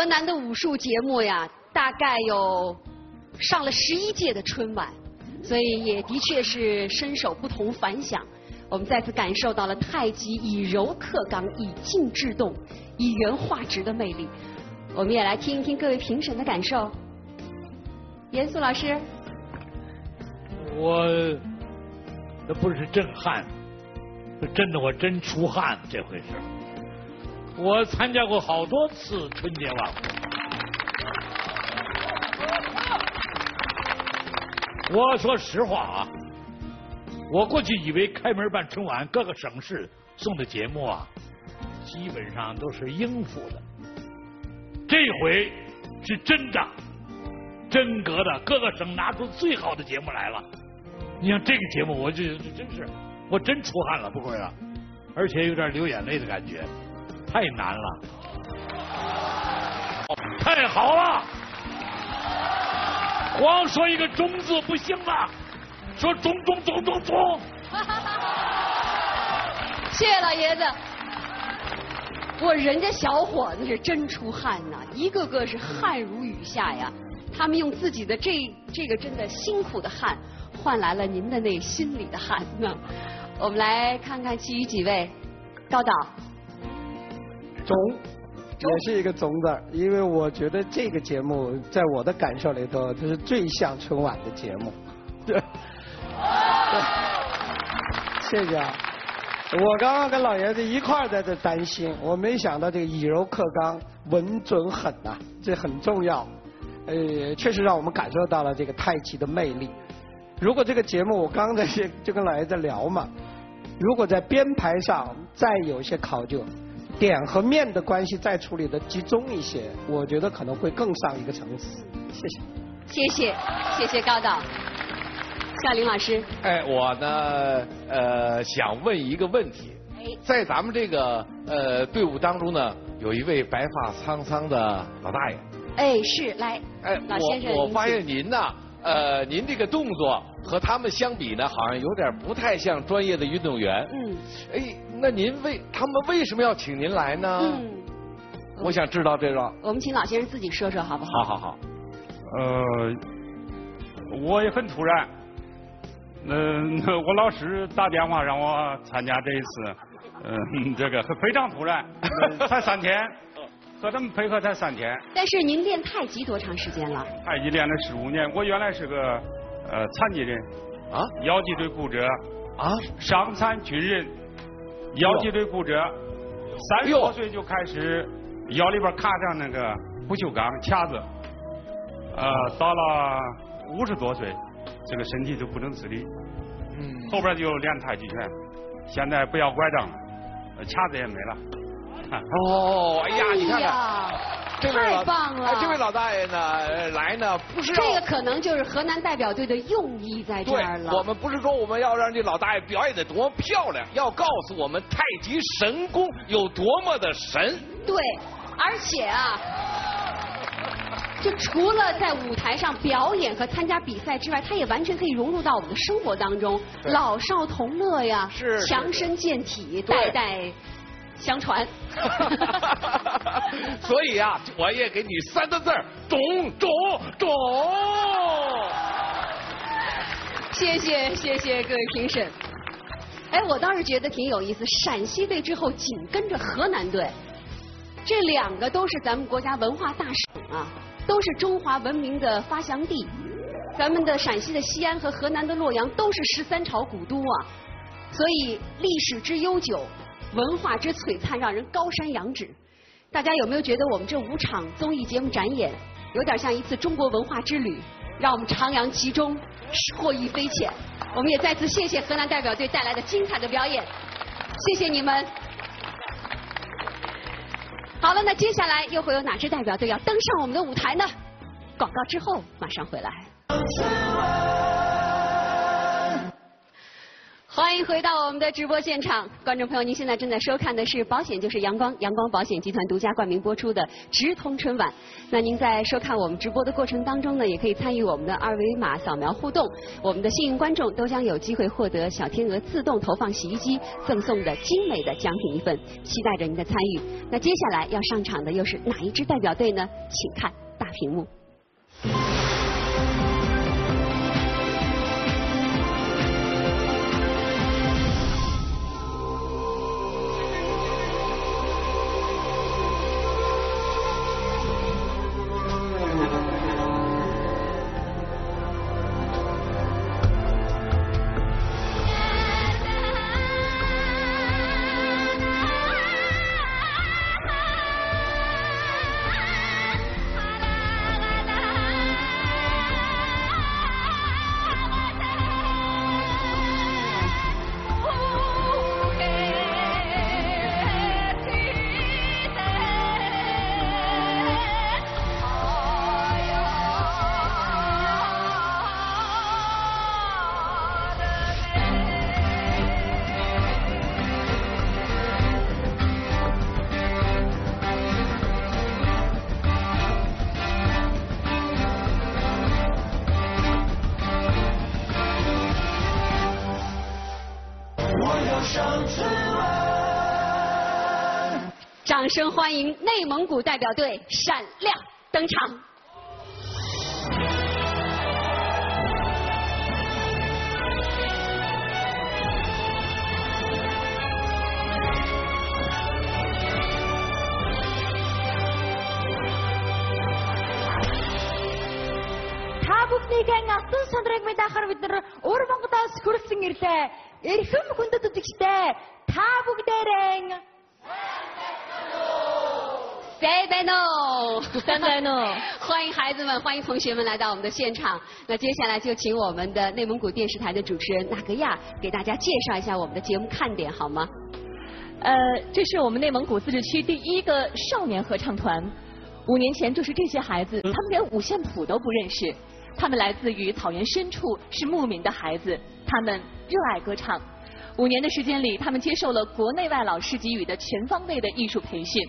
河南的武术节目呀，大概有上了十一届的春晚，所以也的确是身手不同凡响。我们再次感受到了太极以柔克刚、以静制动、以圆化直的魅力。我们也来听一听各位评审的感受。严肃老师，我那不是震撼，是真的，我真出汗这回事。我参加过好多次春节晚会，我说实话啊，我过去以为开门办春晚各个省市送的节目啊，基本上都是应付的，这回是真的。真格的，各个省拿出最好的节目来了。你像这个节目，我就真是，我真出汗了，不会了，而且有点流眼泪的感觉，太难了，太好了，光说一个“中”字不行了，说“中中中中中”。谢谢老爷子。我人家小伙子是真出汗呐，一个个是汗如雨下呀。他们用自己的这这个真的辛苦的汗，换来了您的那心里的汗呢。我们来看看其余几位，高导，中，也是一个中字，因为我觉得这个节目在我的感受里头，它是最像春晚的节目。对，谢谢啊。我刚刚跟老爷子一块儿在这担心，我没想到这个以柔克刚，稳准狠呐，这很重要。呃，确实让我们感受到了这个太极的魅力。如果这个节目我刚刚在就跟老爷子聊嘛，如果在编排上再有一些考究，点和面的关系再处理的集中一些，我觉得可能会更上一个层次。谢谢。谢谢，谢谢高导。夏林老师。哎，我呢，呃，想问一个问题。哎。在咱们这个呃队伍当中呢，有一位白发苍苍的老大爷。哎，是来，哎，老先生，我我发现您呢，呃，您这个动作和他们相比呢，好像有点不太像专业的运动员。嗯。哎，那您为他们为什么要请您来呢？嗯。我想知道这个。我们请老先生自己说说好不好？好好好。呃，我也很突然，嗯，我老师打电话让我参加这一次，嗯，这个非常突然，才三天。和他们配合才三天。但是您练太极多长时间了？太极练了十五年。我原来是个呃残疾人，啊，腰脊椎骨折，啊，伤残军人，腰脊椎骨折，三十多岁就开始腰里边卡上那个不锈钢卡子，呃，到了五十多岁，这个身体就不能自理，嗯，后边就练太极拳，现在不要拐杖了，卡子也没了。哦，哎呀，你看看，这位太棒了！这位老大爷呢，来呢不是这个可能就是河南代表队的用意在这儿了。我们不是说我们要让这老大爷表演的多漂亮，要告诉我们太极神功有多么的神。对，而且啊，就除了在舞台上表演和参加比赛之外，他也完全可以融入到我们的生活当中，老少同乐呀，是强身健体，代代。相传，所以啊，我也给你三个字儿：懂懂懂。谢谢谢谢各位评审。哎，我倒是觉得挺有意思，陕西队之后紧跟着河南队，这两个都是咱们国家文化大省啊，都是中华文明的发祥地。咱们的陕西的西安和河南的洛阳都是十三朝古都啊，所以历史之悠久。文化之璀璨让人高山仰止，大家有没有觉得我们这五场综艺节目展演有点像一次中国文化之旅？让我们徜徉其中，获益匪浅。我们也再次谢谢河南代表队带来的精彩的表演，谢谢你们。好了，那接下来又会有哪支代表队要登上我们的舞台呢？广告之后马上回来。欢迎回到我们的直播现场，观众朋友，您现在正在收看的是《保险就是阳光》阳光保险集团独家冠名播出的《直通春晚》。那您在收看我们直播的过程当中呢，也可以参与我们的二维码扫描互动，我们的幸运观众都将有机会获得小天鹅自动投放洗衣机赠送的精美的奖品一份，期待着您的参与。那接下来要上场的又是哪一支代表队呢？请看大屏幕。掌声欢迎内蒙古代表队闪亮登场。Та бүхнийхэн алтан сандрыг мэдахаар бид нар өр Монгодоос хүрсэн ирдэ. Эрхэм хүндэт үзэгчтэй та бүгдээрээ 塞贝诺，塞贝诺，欢迎孩子们，欢迎同学们来到我们的现场。那接下来就请我们的内蒙古电视台的主持人纳格亚给大家介绍一下我们的节目看点，好吗？呃，这是我们内蒙古自治区第一个少年合唱团。五年前，就是这些孩子，他们连五线谱都不认识。他们来自于草原深处，是牧民的孩子，他们 热爱歌唱。五年的时间里，他们接受了国内外老师给予的全方位的艺术培训。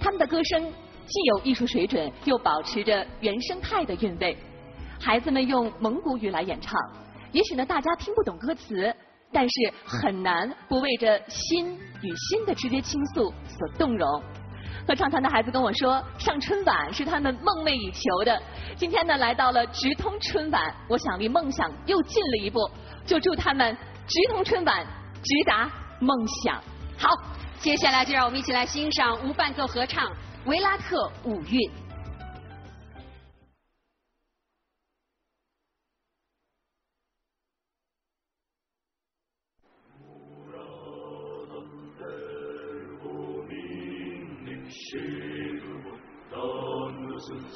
他们的歌声既有艺术水准，又保持着原生态的韵味。孩子们用蒙古语来演唱，也许呢大家听不懂歌词，但是很难不为这心与心的直接倾诉所动容。合唱团的孩子跟我说，上春晚是他们梦寐以求的。今天呢，来到了直通春晚，我想离梦想又近了一步。就祝他们直通春晚，直达梦想。好。接下来就让我们一起来欣赏无伴奏合唱《维拉特舞韵》。Şehir Tanrısın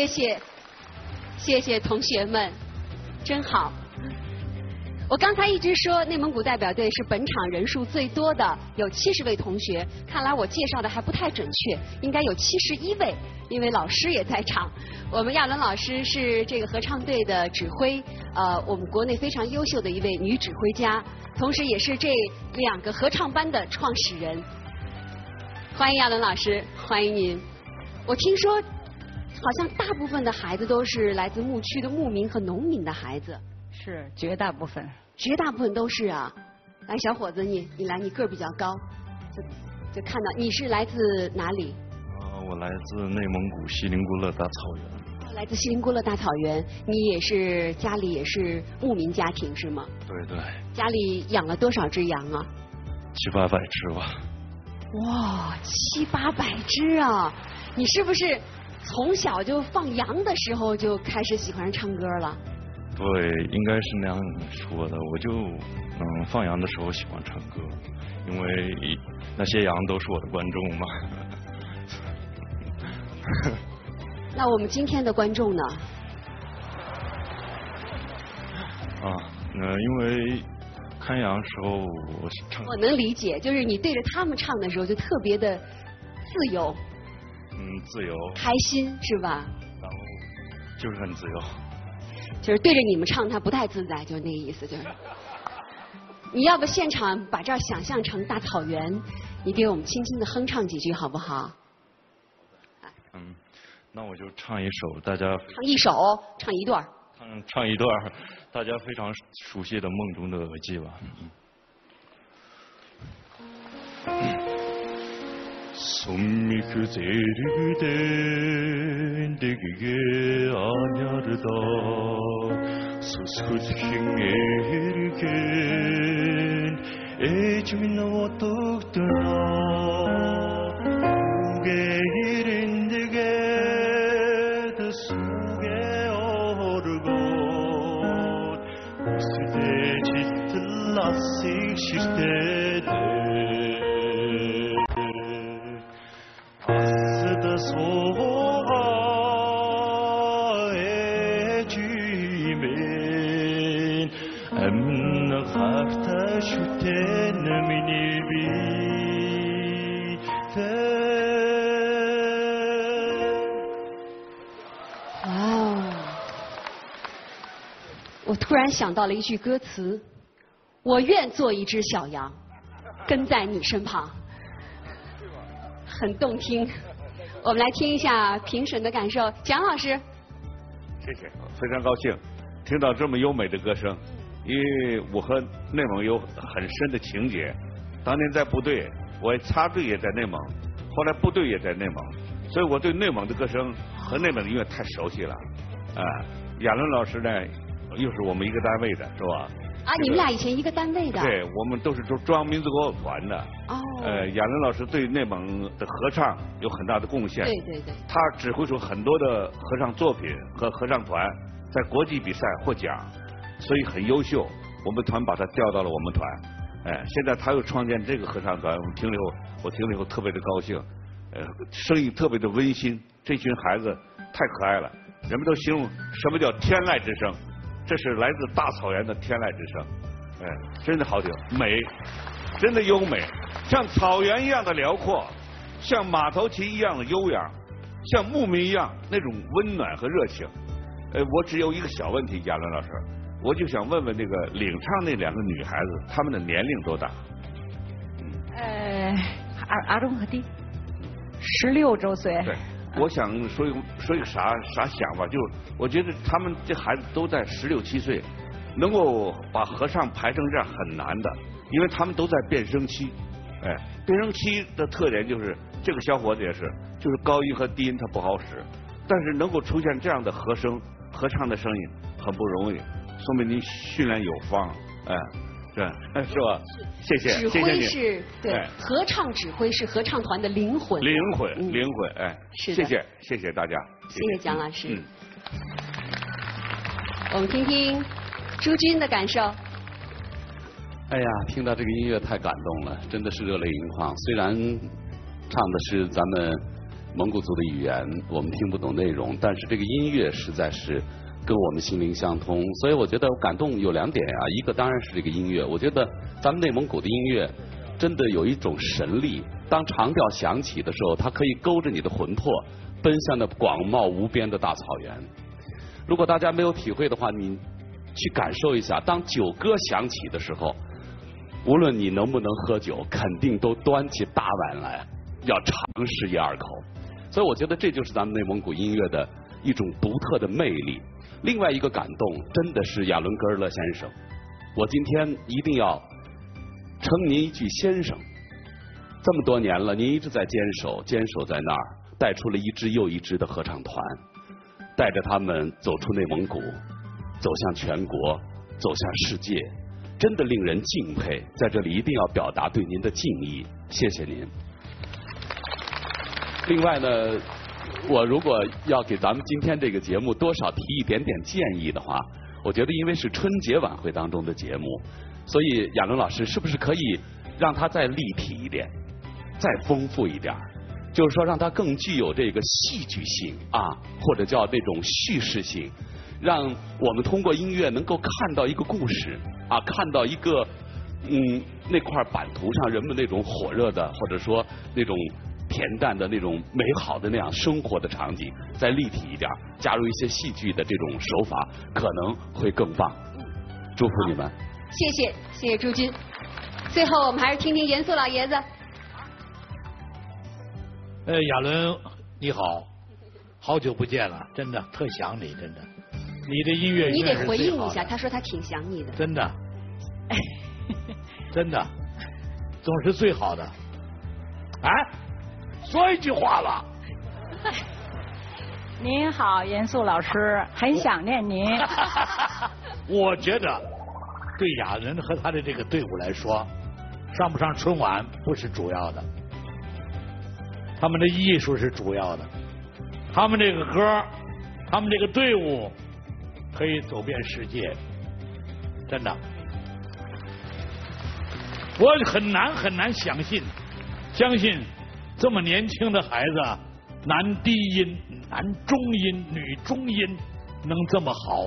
谢谢，谢谢同学们，真好。我刚才一直说内蒙古代表队是本场人数最多的，有七十位同学。看来我介绍的还不太准确，应该有七十一位，因为老师也在场。我们亚伦老师是这个合唱队的指挥，呃，我们国内非常优秀的一位女指挥家，同时也是这两个合唱班的创始人。欢迎亚伦老师，欢迎您。我听说。好像大部分的孩子都是来自牧区的牧民和农民的孩子，是绝大部分，绝大部分都是啊。来，小伙子，你你来，你个儿比较高，就就看到你是来自哪里？啊，我来自内蒙古锡林郭勒大草原。来自锡林郭勒大草原，你也是家里也是牧民家庭是吗？对对。家里养了多少只羊啊？七八百只吧。哇，七八百只啊！你是不是？从小就放羊的时候就开始喜欢唱歌了。对，应该是那样说的。我就嗯放羊的时候喜欢唱歌，因为那些羊都是我的观众嘛。那我们今天的观众呢？啊，那因为看羊时候我唱。我能理解，就是你对着他们唱的时候就特别的自由。嗯，自由，开心是吧？然后就是很自由，就是对着你们唱，他不太自在，就是那个意思，就是。你要不现场把这儿想象成大草原，你给我们轻轻的哼唱几句好不好？嗯，那我就唱一首大家唱一首，唱一段儿。唱唱一段儿大家非常熟悉的《梦中的额济》吧。손 Сүммих зэрэгдэн дэггээ анярдаа сүсгэлхэн эргэн ээж минь утагтнаа 突然想到了一句歌词：“我愿做一只小羊，跟在你身旁。”很动听。我们来听一下评审的感受，蒋老师。谢谢，非常高兴听到这么优美的歌声，因为我和内蒙有很深的情结。当年在部队，我插队也在内蒙，后来部队也在内蒙，所以我对内蒙的歌声和内蒙的音乐太熟悉了。啊，亚伦老师呢，又是我们一个单位的，是吧？啊，你们俩以前一个单位的？对，我们都是中中央民族歌舞团的。哦。呃，亚伦老师对内蒙的合唱有很大的贡献。对对对。他指挥出很多的合唱作品和合唱团在国际比赛获奖，所以很优秀。我们团把他调到了我们团。哎，现在他又创建这个合唱团，我们听了以后，我听了以后特别的高兴。呃，声音特别的温馨，这群孩子太可爱了。人们都形容什么叫天籁之声。这是来自大草原的天籁之声，哎，真的好听，美，真的优美，像草原一样的辽阔，像马头琴一样的悠扬，像牧民一样那种温暖和热情。呃，我只有一个小问题，亚伦老师，我就想问问那个领唱那两个女孩子，她们的年龄多大？呃，阿阿中和弟，十六周岁。对。我想说一个说一个啥啥想法，就是我觉得他们这孩子都在十六七岁，能够把合唱排成这样很难的，因为他们都在变声期，哎，变声期的特点就是这个小伙子也是，就是高音和低音他不好使，但是能够出现这样的和声合唱的声音很不容易，说明您训练有方，哎。是 是吧？谢谢，指挥是对合唱指挥是合唱团的灵魂，灵魂灵魂哎，是谢谢谢谢大家，谢谢蒋老师。嗯，我们听听朱军的感受。哎呀，听到这个音乐太感动了，真的是热泪盈眶。虽然唱的是咱们蒙古族的语言，我们听不懂内容，但是这个音乐实在是。跟我们心灵相通，所以我觉得感动有两点啊，一个当然是这个音乐，我觉得咱们内蒙古的音乐真的有一种神力，当长调响起的时候，它可以勾着你的魂魄，奔向那广袤无边的大草原。如果大家没有体会的话，你去感受一下，当酒歌响起的时候，无论你能不能喝酒，肯定都端起大碗来要尝试一二口。所以我觉得这就是咱们内蒙古音乐的一种独特的魅力。另外一个感动，真的是亚伦格尔勒先生。我今天一定要称您一句先生。这么多年了，您一直在坚守，坚守在那儿，带出了一支又一支的合唱团，带着他们走出内蒙古，走向全国，走向世界，真的令人敬佩。在这里一定要表达对您的敬意，谢谢您。另外呢。我如果要给咱们今天这个节目多少提一点点建议的话，我觉得因为是春节晚会当中的节目，所以亚伦老师是不是可以让它再立体一点，再丰富一点？就是说让它更具有这个戏剧性啊，或者叫那种叙事性，让我们通过音乐能够看到一个故事啊，看到一个嗯那块版图上人们那种火热的，或者说那种。恬淡的那种美好的那样生活的场景，再立体一点，加入一些戏剧的这种手法，可能会更棒。祝福你们。谢谢，谢谢朱军。最后，我们还是听听严肃老爷子。呃，亚伦你好，好久不见了，真的特想你，真的。你的音乐你得回应一一下，他说他挺想你的。真的，真的，总是最好的。哎，说一句话了。您好，严肃老师，很想念您。我 觉得，对雅人和他的这个队伍来说，上不上春晚不是主要的，他们的艺术是主要的，他们这个歌，他们这个队伍可以走遍世界，真的。我很难很难相信，相信这么年轻的孩子，男低音、男中音、女中音能这么好，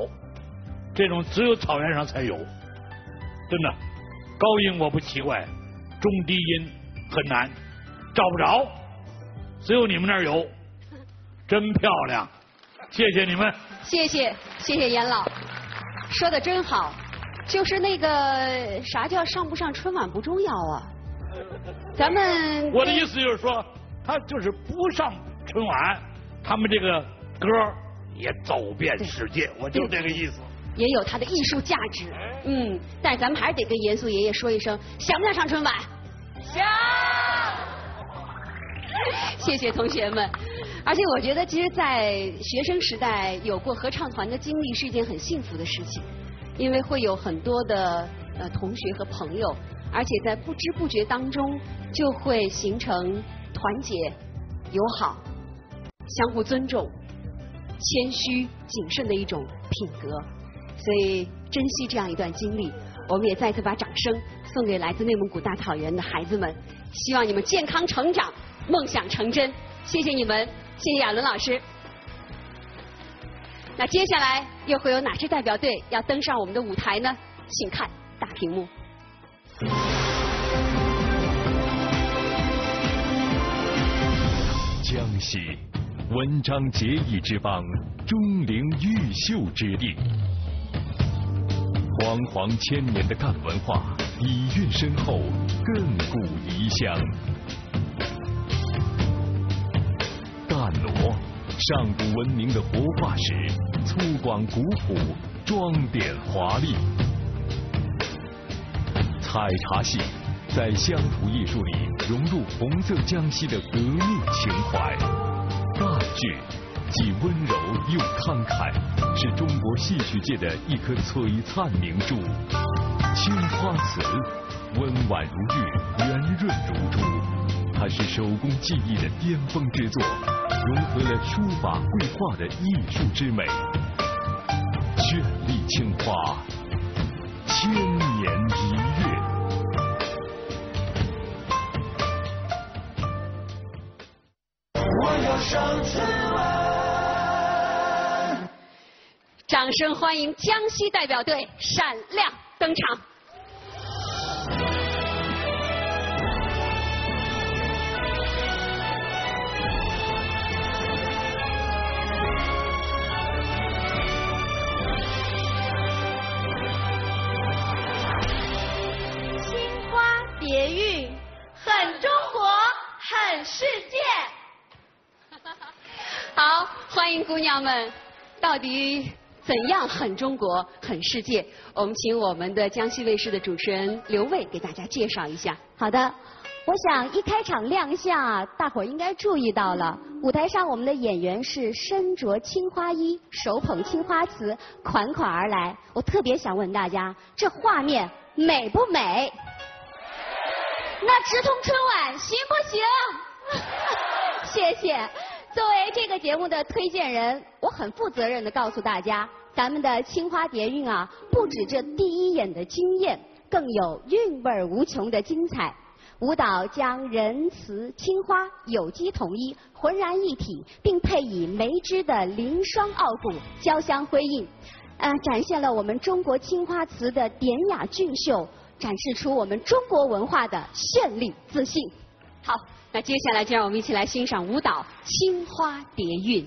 这种只有草原上才有，真的。高音我不奇怪，中低音很难，找不着，只有你们那儿有，真漂亮，谢谢你们。谢谢谢谢严老，说的真好。就是那个啥叫上不上春晚不重要啊，咱们我的意思就是说，他就是不上春晚，他们这个歌也走遍世界，我就这个意思。也有它的艺术价值，嗯，但是咱们还是得跟严肃爷爷说一声，想不想上春晚？想。谢谢同学们，而且我觉得，其实，在学生时代有过合唱团的经历是一件很幸福的事情。因为会有很多的呃同学和朋友，而且在不知不觉当中就会形成团结、友好、相互尊重、谦虚谨慎的一种品格。所以珍惜这样一段经历，我们也再次把掌声送给来自内蒙古大草原的孩子们，希望你们健康成长，梦想成真。谢谢你们，谢谢亚伦老师。那接下来又会有哪支代表队要登上我们的舞台呢？请看大屏幕。江西文章结义之邦，钟灵毓秀之地，煌煌千年的赣文化，底蕴深厚，亘古遗香。赣罗。上古文明的活化石，粗犷古朴，装点华丽。采茶戏在乡土艺术里融入红色江西的革命情怀。大剧既温柔又慷慨，是中国戏曲界的一颗璀璨明珠。青花瓷温婉如玉，圆润如珠，它是手工技艺的巅峰之作。融合了书法绘画的艺术之美，绚丽青花，千年要上春晚。掌声欢迎江西代表队闪亮登场。青花别韵，很中国，很世界。好，欢迎姑娘们。到底怎样很中国，很世界？我们请我们的江西卫视的主持人刘卫给大家介绍一下。好的，我想一开场亮相啊，大伙儿应该注意到了，舞台上我们的演员是身着青花衣，手捧青花瓷，款款而来。我特别想问大家，这画面美不美？那直通春晚行不行？谢谢。作为这个节目的推荐人，我很负责任的告诉大家，咱们的青花蝶韵啊，不止这第一眼的惊艳，更有韵味无穷的精彩。舞蹈将仁慈青花有机统一，浑然一体，并配以梅枝的凌霜傲骨，交相辉映，呃，展现了我们中国青花瓷的典雅俊秀。展示出我们中国文化的绚丽自信。好，那接下来就让我们一起来欣赏舞蹈《青花蝶韵》。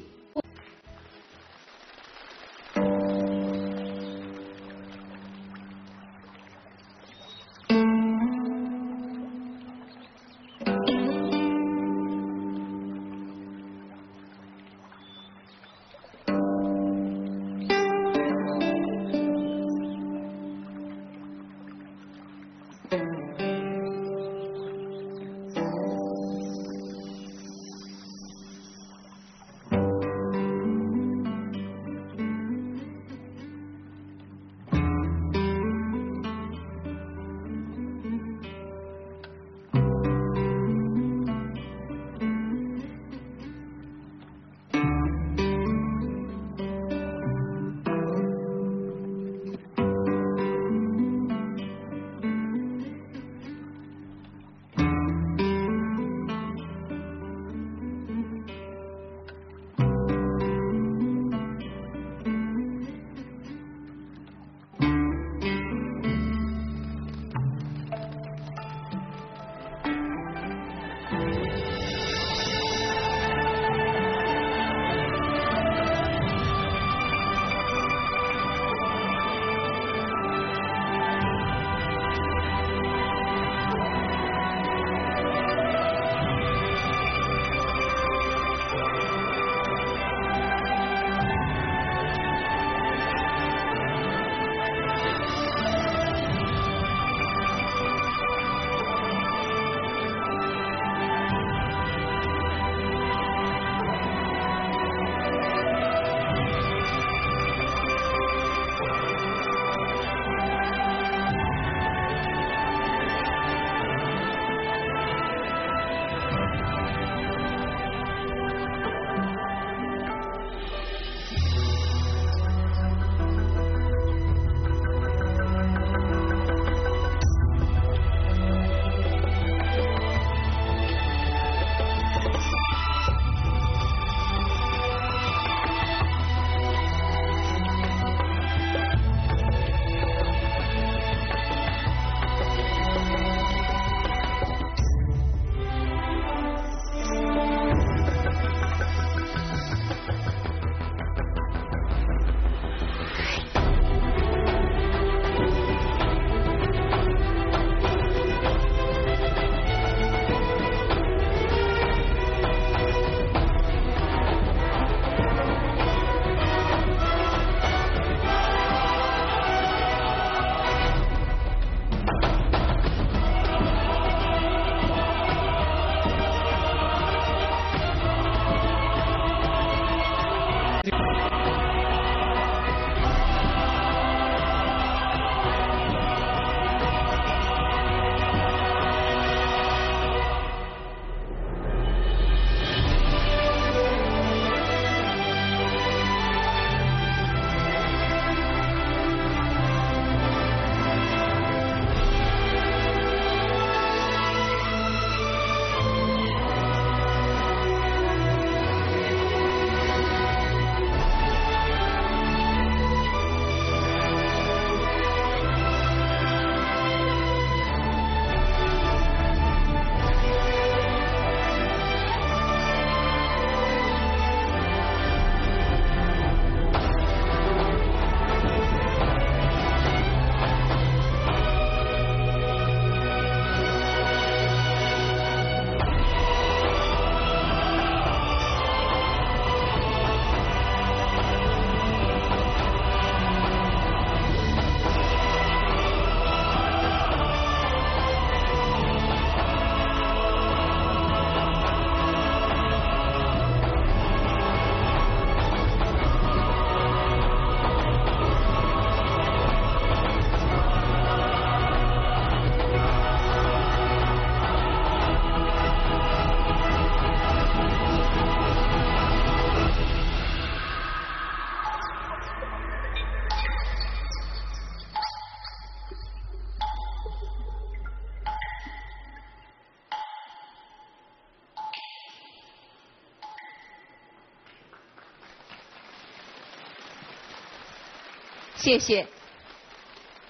谢谢，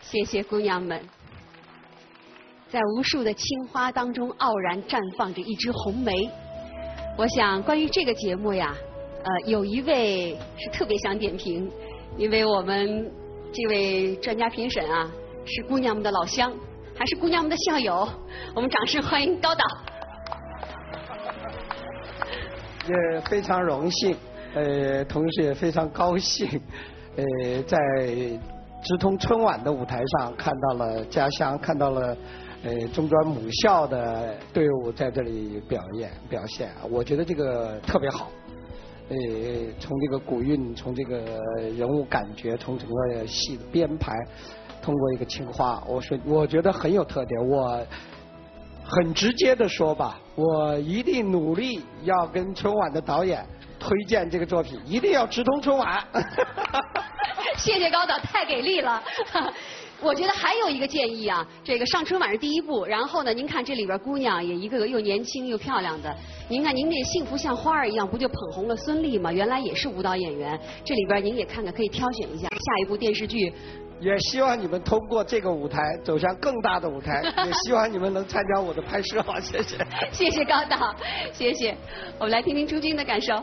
谢谢姑娘们，在无数的青花当中傲然绽放着一枝红梅。我想，关于这个节目呀，呃，有一位是特别想点评，因为我们这位专家评审啊，是姑娘们的老乡，还是姑娘们的校友。我们掌声欢迎高导。也非常荣幸，呃，同时也非常高兴，呃，在直通春晚的舞台上看到了家乡，看到了呃中专母校的队伍在这里表演表现，我觉得这个特别好。呃，从这个古韵，从这个人物感觉，从整个戏的编排，通过一个青花，我说我觉得很有特点。我很直接的说吧，我一定努力要跟春晚的导演推荐这个作品，一定要直通春晚。谢谢高导，太给力了。我觉得还有一个建议啊，这个上春晚是第一步，然后呢，您看这里边姑娘也一个个又年轻又漂亮的，您看您这幸福像花儿一样，不就捧红了孙俪吗？原来也是舞蹈演员，这里边您也看看，可以挑选一下下一部电视剧。也希望你们通过这个舞台走向更大的舞台，也希望你们能参加我的拍摄，谢谢。谢谢高导，谢谢。我们来听听朱军的感受。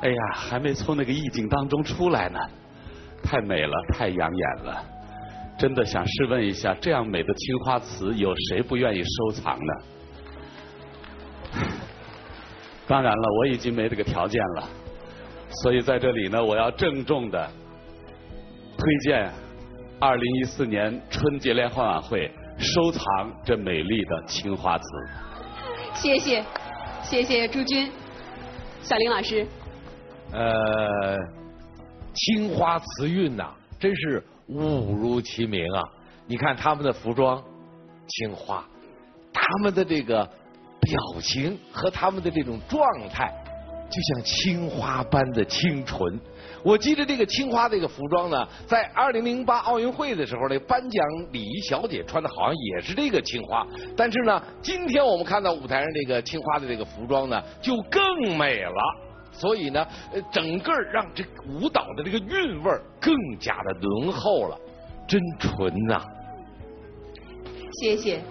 哎呀，还没从那个意境当中出来呢，太美了，太养眼了。真的想试问一下，这样美的青花瓷，有谁不愿意收藏呢？当然了，我已经没这个条件了，所以在这里呢，我要郑重的推荐二零一四年春节联欢晚会收藏这美丽的青花瓷。谢谢，谢谢朱军，小林老师。呃，青花瓷韵呐，真是误如其名啊！你看他们的服装，青花，他们的这个表情和他们的这种状态，就像青花般的清纯。我记得这个青花这个服装呢，在二零零八奥运会的时候，那颁奖礼仪小姐穿的好像也是这个青花。但是呢，今天我们看到舞台上这个青花的这个服装呢，就更美了。所以呢，呃，整个让这舞蹈的这个韵味更加的浓厚了，真纯呐、谢谢。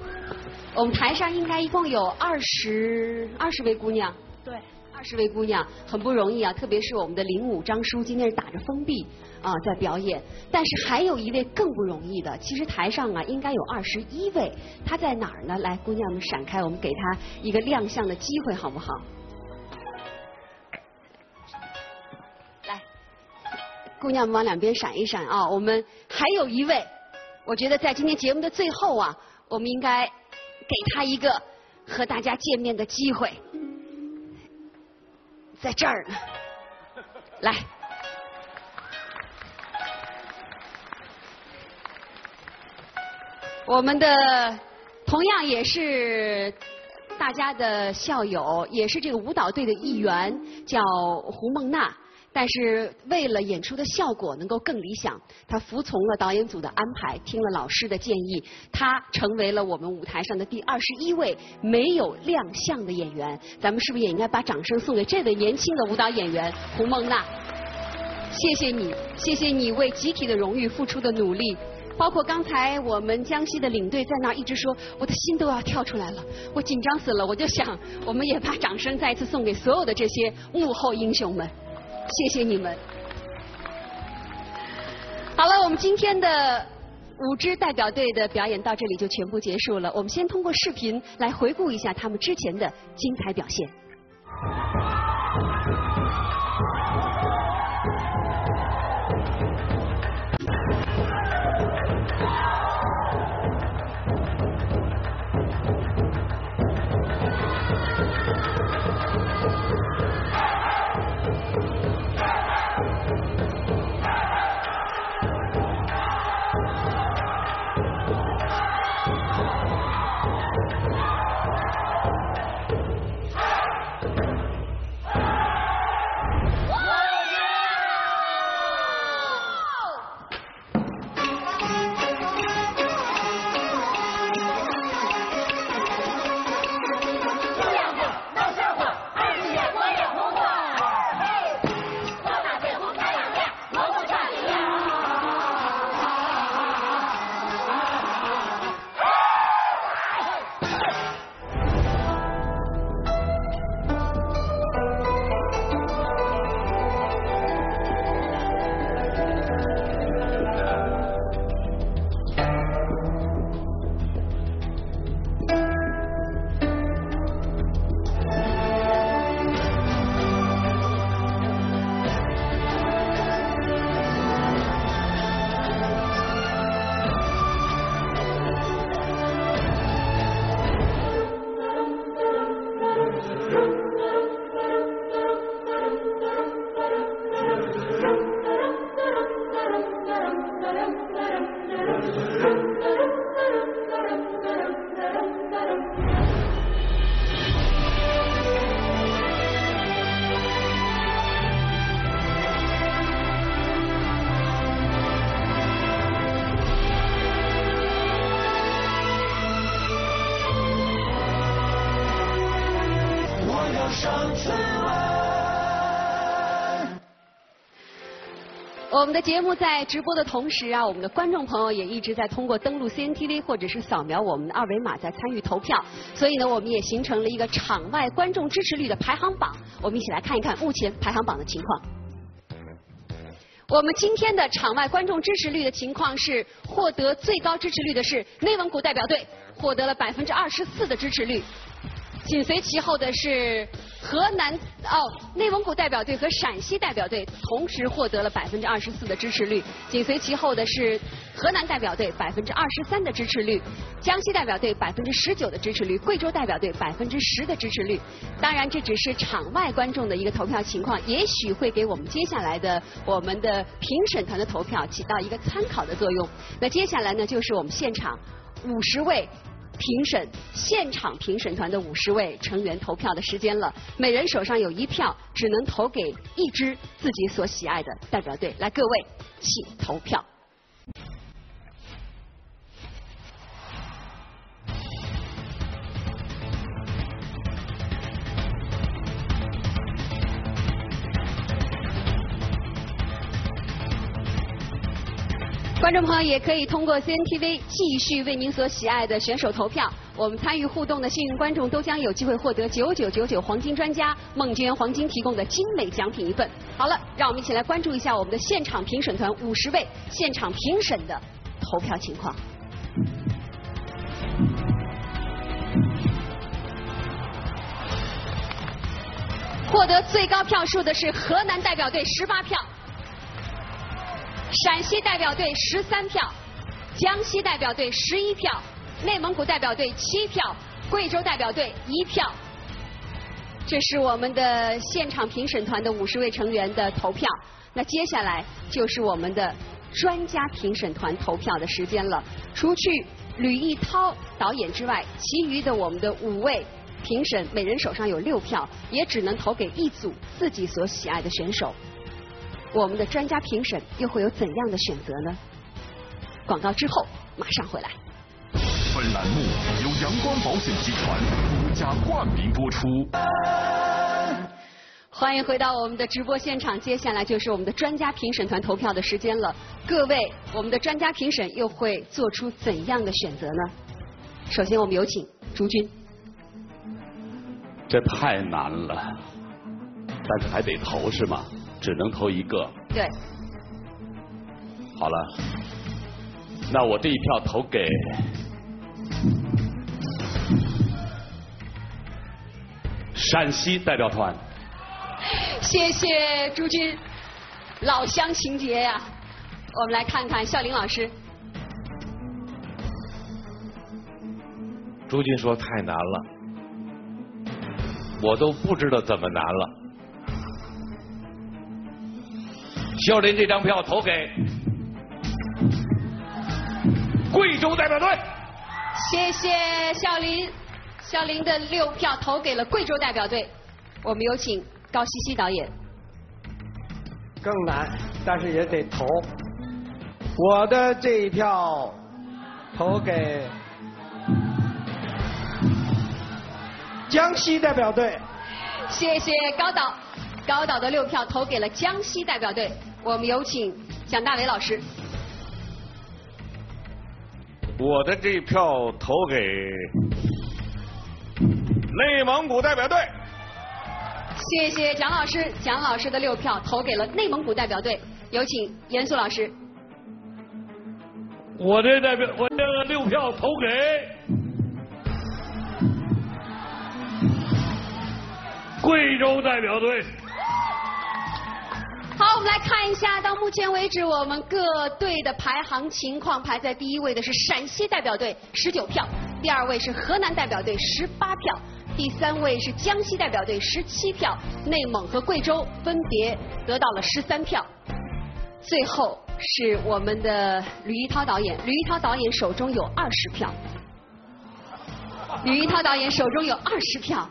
我们台上应该一共有二十二十位姑娘，对，二十位姑娘很不容易啊，特别是我们的领舞张叔今天是打着封闭啊在表演，但是还有一位更不容易的，其实台上啊应该有二十一位，她在哪儿呢？来，姑娘们闪开，我们给她一个亮相的机会，好不好？姑娘们往两边闪一闪啊！我们还有一位，我觉得在今天节目的最后啊，我们应该给他一个和大家见面的机会，在这儿呢。来，我们的同样也是大家的校友，也是这个舞蹈队的一员，叫胡梦娜。但是为了演出的效果能够更理想，他服从了导演组的安排，听了老师的建议，他成为了我们舞台上的第二十一位没有亮相的演员。咱们是不是也应该把掌声送给这位年轻的舞蹈演员胡梦娜？谢谢你，谢谢你为集体的荣誉付出的努力。包括刚才我们江西的领队在那儿一直说，我的心都要跳出来了，我紧张死了。我就想，我们也把掌声再次送给所有的这些幕后英雄们，谢谢你们。好了，我们今天的五支代表队的表演到这里就全部结束了。我们先通过视频来回顾一下他们之前的精彩表现。我们的节目在直播的同时啊，我们的观众朋友也一直在通过登录 CNTV 或者是扫描我们的二维码在参与投票，所以呢，我们也形成了一个场外观众支持率的排行榜。我们一起来看一看目前排行榜的情况。我们今天的场外观众支持率的情况是，获得最高支持率的是内蒙古代表队，获得了百分之二十四的支持率。紧随其后的是河南哦，内蒙古代表队和陕西代表队同时获得了百分之二十四的支持率。紧随其后的是河南代表队百分之二十三的支持率，江西代表队百分之十九的支持率，贵州代表队百分之十的支持率。当然，这只是场外观众的一个投票情况，也许会给我们接下来的我们的评审团的投票起到一个参考的作用。那接下来呢，就是我们现场五十位。评审现场评审团的五十位成员投票的时间了，每人手上有一票，只能投给一支自己所喜爱的代表队。来，各位，请投票。观众朋友也可以通过 CNTV 继续为您所喜爱的选手投票。我们参与互动的幸运观众都将有机会获得九九九九黄金专家孟娟黄金提供的精美奖品一份。好了，让我们一起来关注一下我们的现场评审团五十位现场评审的投票情况。获得最高票数的是河南代表队十八票。陕西代表队十三票，江西代表队十一票，内蒙古代表队七票，贵州代表队一票。这是我们的现场评审团的五十位成员的投票。那接下来就是我们的专家评审团投票的时间了。除去吕毅涛导演之外，其余的我们的五位评审每人手上有六票，也只能投给一组自己所喜爱的选手。我们的专家评审又会有怎样的选择呢？广告之后马上回来。本栏目由阳光保险集团独家冠名播出。欢迎回到我们的直播现场，接下来就是我们的专家评审团投票的时间了。各位，我们的专家评审又会做出怎样的选择呢？首先，我们有请朱军。这太难了，但是还得投是吗？只能投一个。对。好了，那我这一票投给陕西代表团。谢谢朱军，老乡情结呀。我们来看看笑林老师。朱军说太难了，我都不知道怎么难了。笑林这张票投给贵州代表队。谢谢笑林，笑林的六票投给了贵州代表队。我们有请高希希导演。更难，但是也得投。我的这一票投给江西代表队。谢谢高导，高导的六票投给了江西代表队。我们有请蒋大为老师。我的这一票投给内蒙古代表队。谢谢蒋老师，蒋老师的六票投给了内蒙古代表队。有请严肃老师。我的代表，我这个六票投给贵州代表队。好，我们来看一下，到目前为止我们各队的排行情况。排在第一位的是陕西代表队，十九票；第二位是河南代表队，十八票；第三位是江西代表队，十七票；内蒙和贵州分别得到了十三票。最后是我们的吕一涛导演，吕一涛导演手中有二十票。吕一涛导演手中有二十票，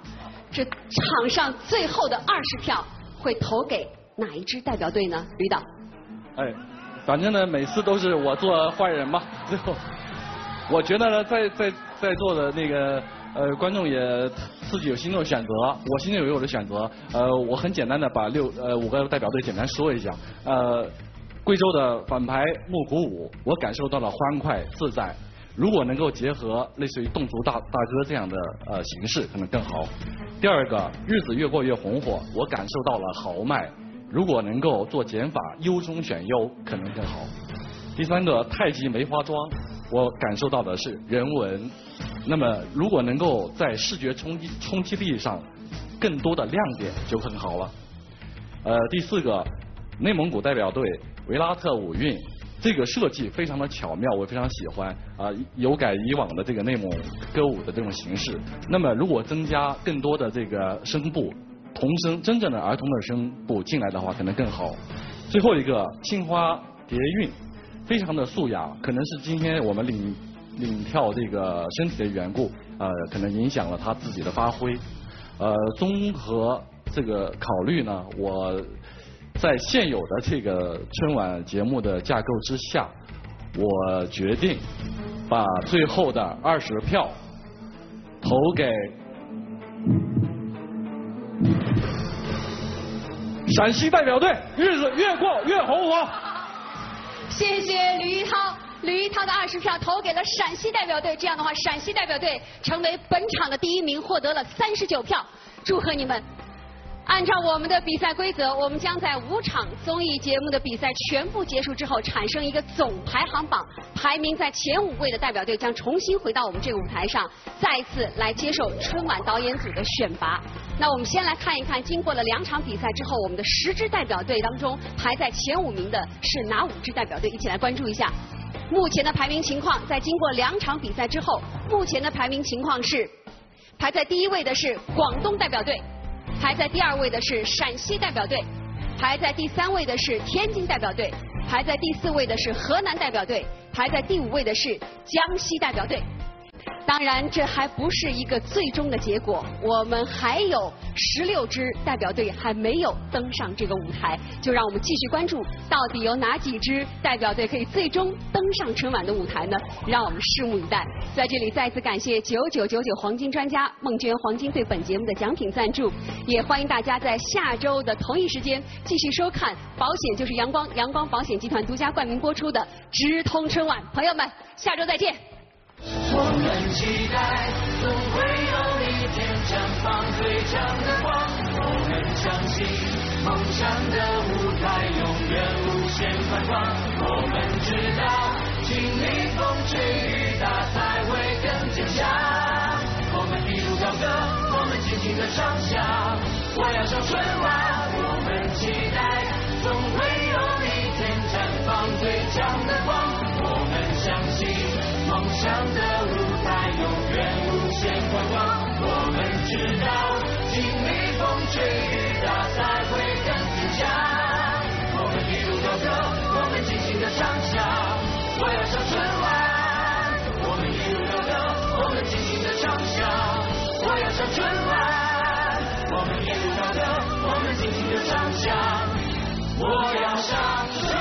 这场上最后的二十票会投给。哪一支代表队呢？吕导。哎，反正呢，每次都是我做坏人嘛。最后，我觉得呢，在在在座的那个呃，观众也自己有心中的选择，我心中有我的选择。呃，我很简单的把六呃五个代表队简单说一下。呃，贵州的反排木鼓舞，我感受到了欢快自在。如果能够结合类似于侗族大大歌这样的呃形式，可能更好。第二个，日子越过越红火，我感受到了豪迈。如果能够做减法，优中选优，可能更好。第三个，太极梅花桩，我感受到的是人文。那么，如果能够在视觉冲击冲击力上更多的亮点，就很好了。呃，第四个，内蒙古代表队维拉特五韵。这个设计非常的巧妙，我非常喜欢啊，有改以往的这个内蒙歌舞的这种形式。那么，如果增加更多的这个声部童声，真正的儿童的声部进来的话，可能更好。最后一个青花蝶韵，非常的素雅，可能是今天我们领领跳这个身体的缘故，呃，可能影响了他自己的发挥。呃，综合这个考虑呢，我。在现有的这个春晚节目的架构之下，我决定把最后的二十票投给陕西代表队，日子越过越红火。谢谢吕一涛，吕一涛的二十票投给了陕西代表队，这样的话，陕西代表队成为本场的第一名，获得了三十九票，祝贺你们。按照我们的比赛规则，我们将在五场综艺节目的比赛全部结束之后，产生一个总排行榜，排名在前五位的代表队将重新回到我们这个舞台上，再一次来接受春晚导演组的选拔。那我们先来看一看，经过了两场比赛之后，我们的十支代表队当中排在前五名的是哪五支代表队？一起来关注一下目前的排名情况。在经过两场比赛之后，目前的排名情况是，排在第一位的是广东代表队。排在第二位的是陕西代表队，排在第三位的是天津代表队，排在第四位的是河南代表队，排在第五位的是江西代表队。当然，这还不是一个最终的结果。我们还有十六支代表队还没有登上这个舞台，就让我们继续关注，到底有哪几支代表队可以最终登上春晚的舞台呢？让我们拭目以待。在这里，再次感谢九九九九黄金专家孟娟黄金对本节目的奖品赞助，也欢迎大家在下周的同一时间继续收看《保险就是阳光》阳光保险集团独家冠名播出的《直通春晚》。朋友们，下周再见。我们期待，总会有一天绽放最强的光。我们相信，梦想的舞台永远无限宽广。我们知道，经历风吹雨打才会更坚强。我们一路高歌，我们尽情的唱响。我要上春晚，梦想的舞台永远无限宽广，我们知道经历风吹雨打才会更坚强。我们一路高歌，我们尽情的唱响，我要上春晚。我们一路高歌，我们尽情的唱响，我要上春晚。我们一路高歌，我们尽情的唱响，我要上春。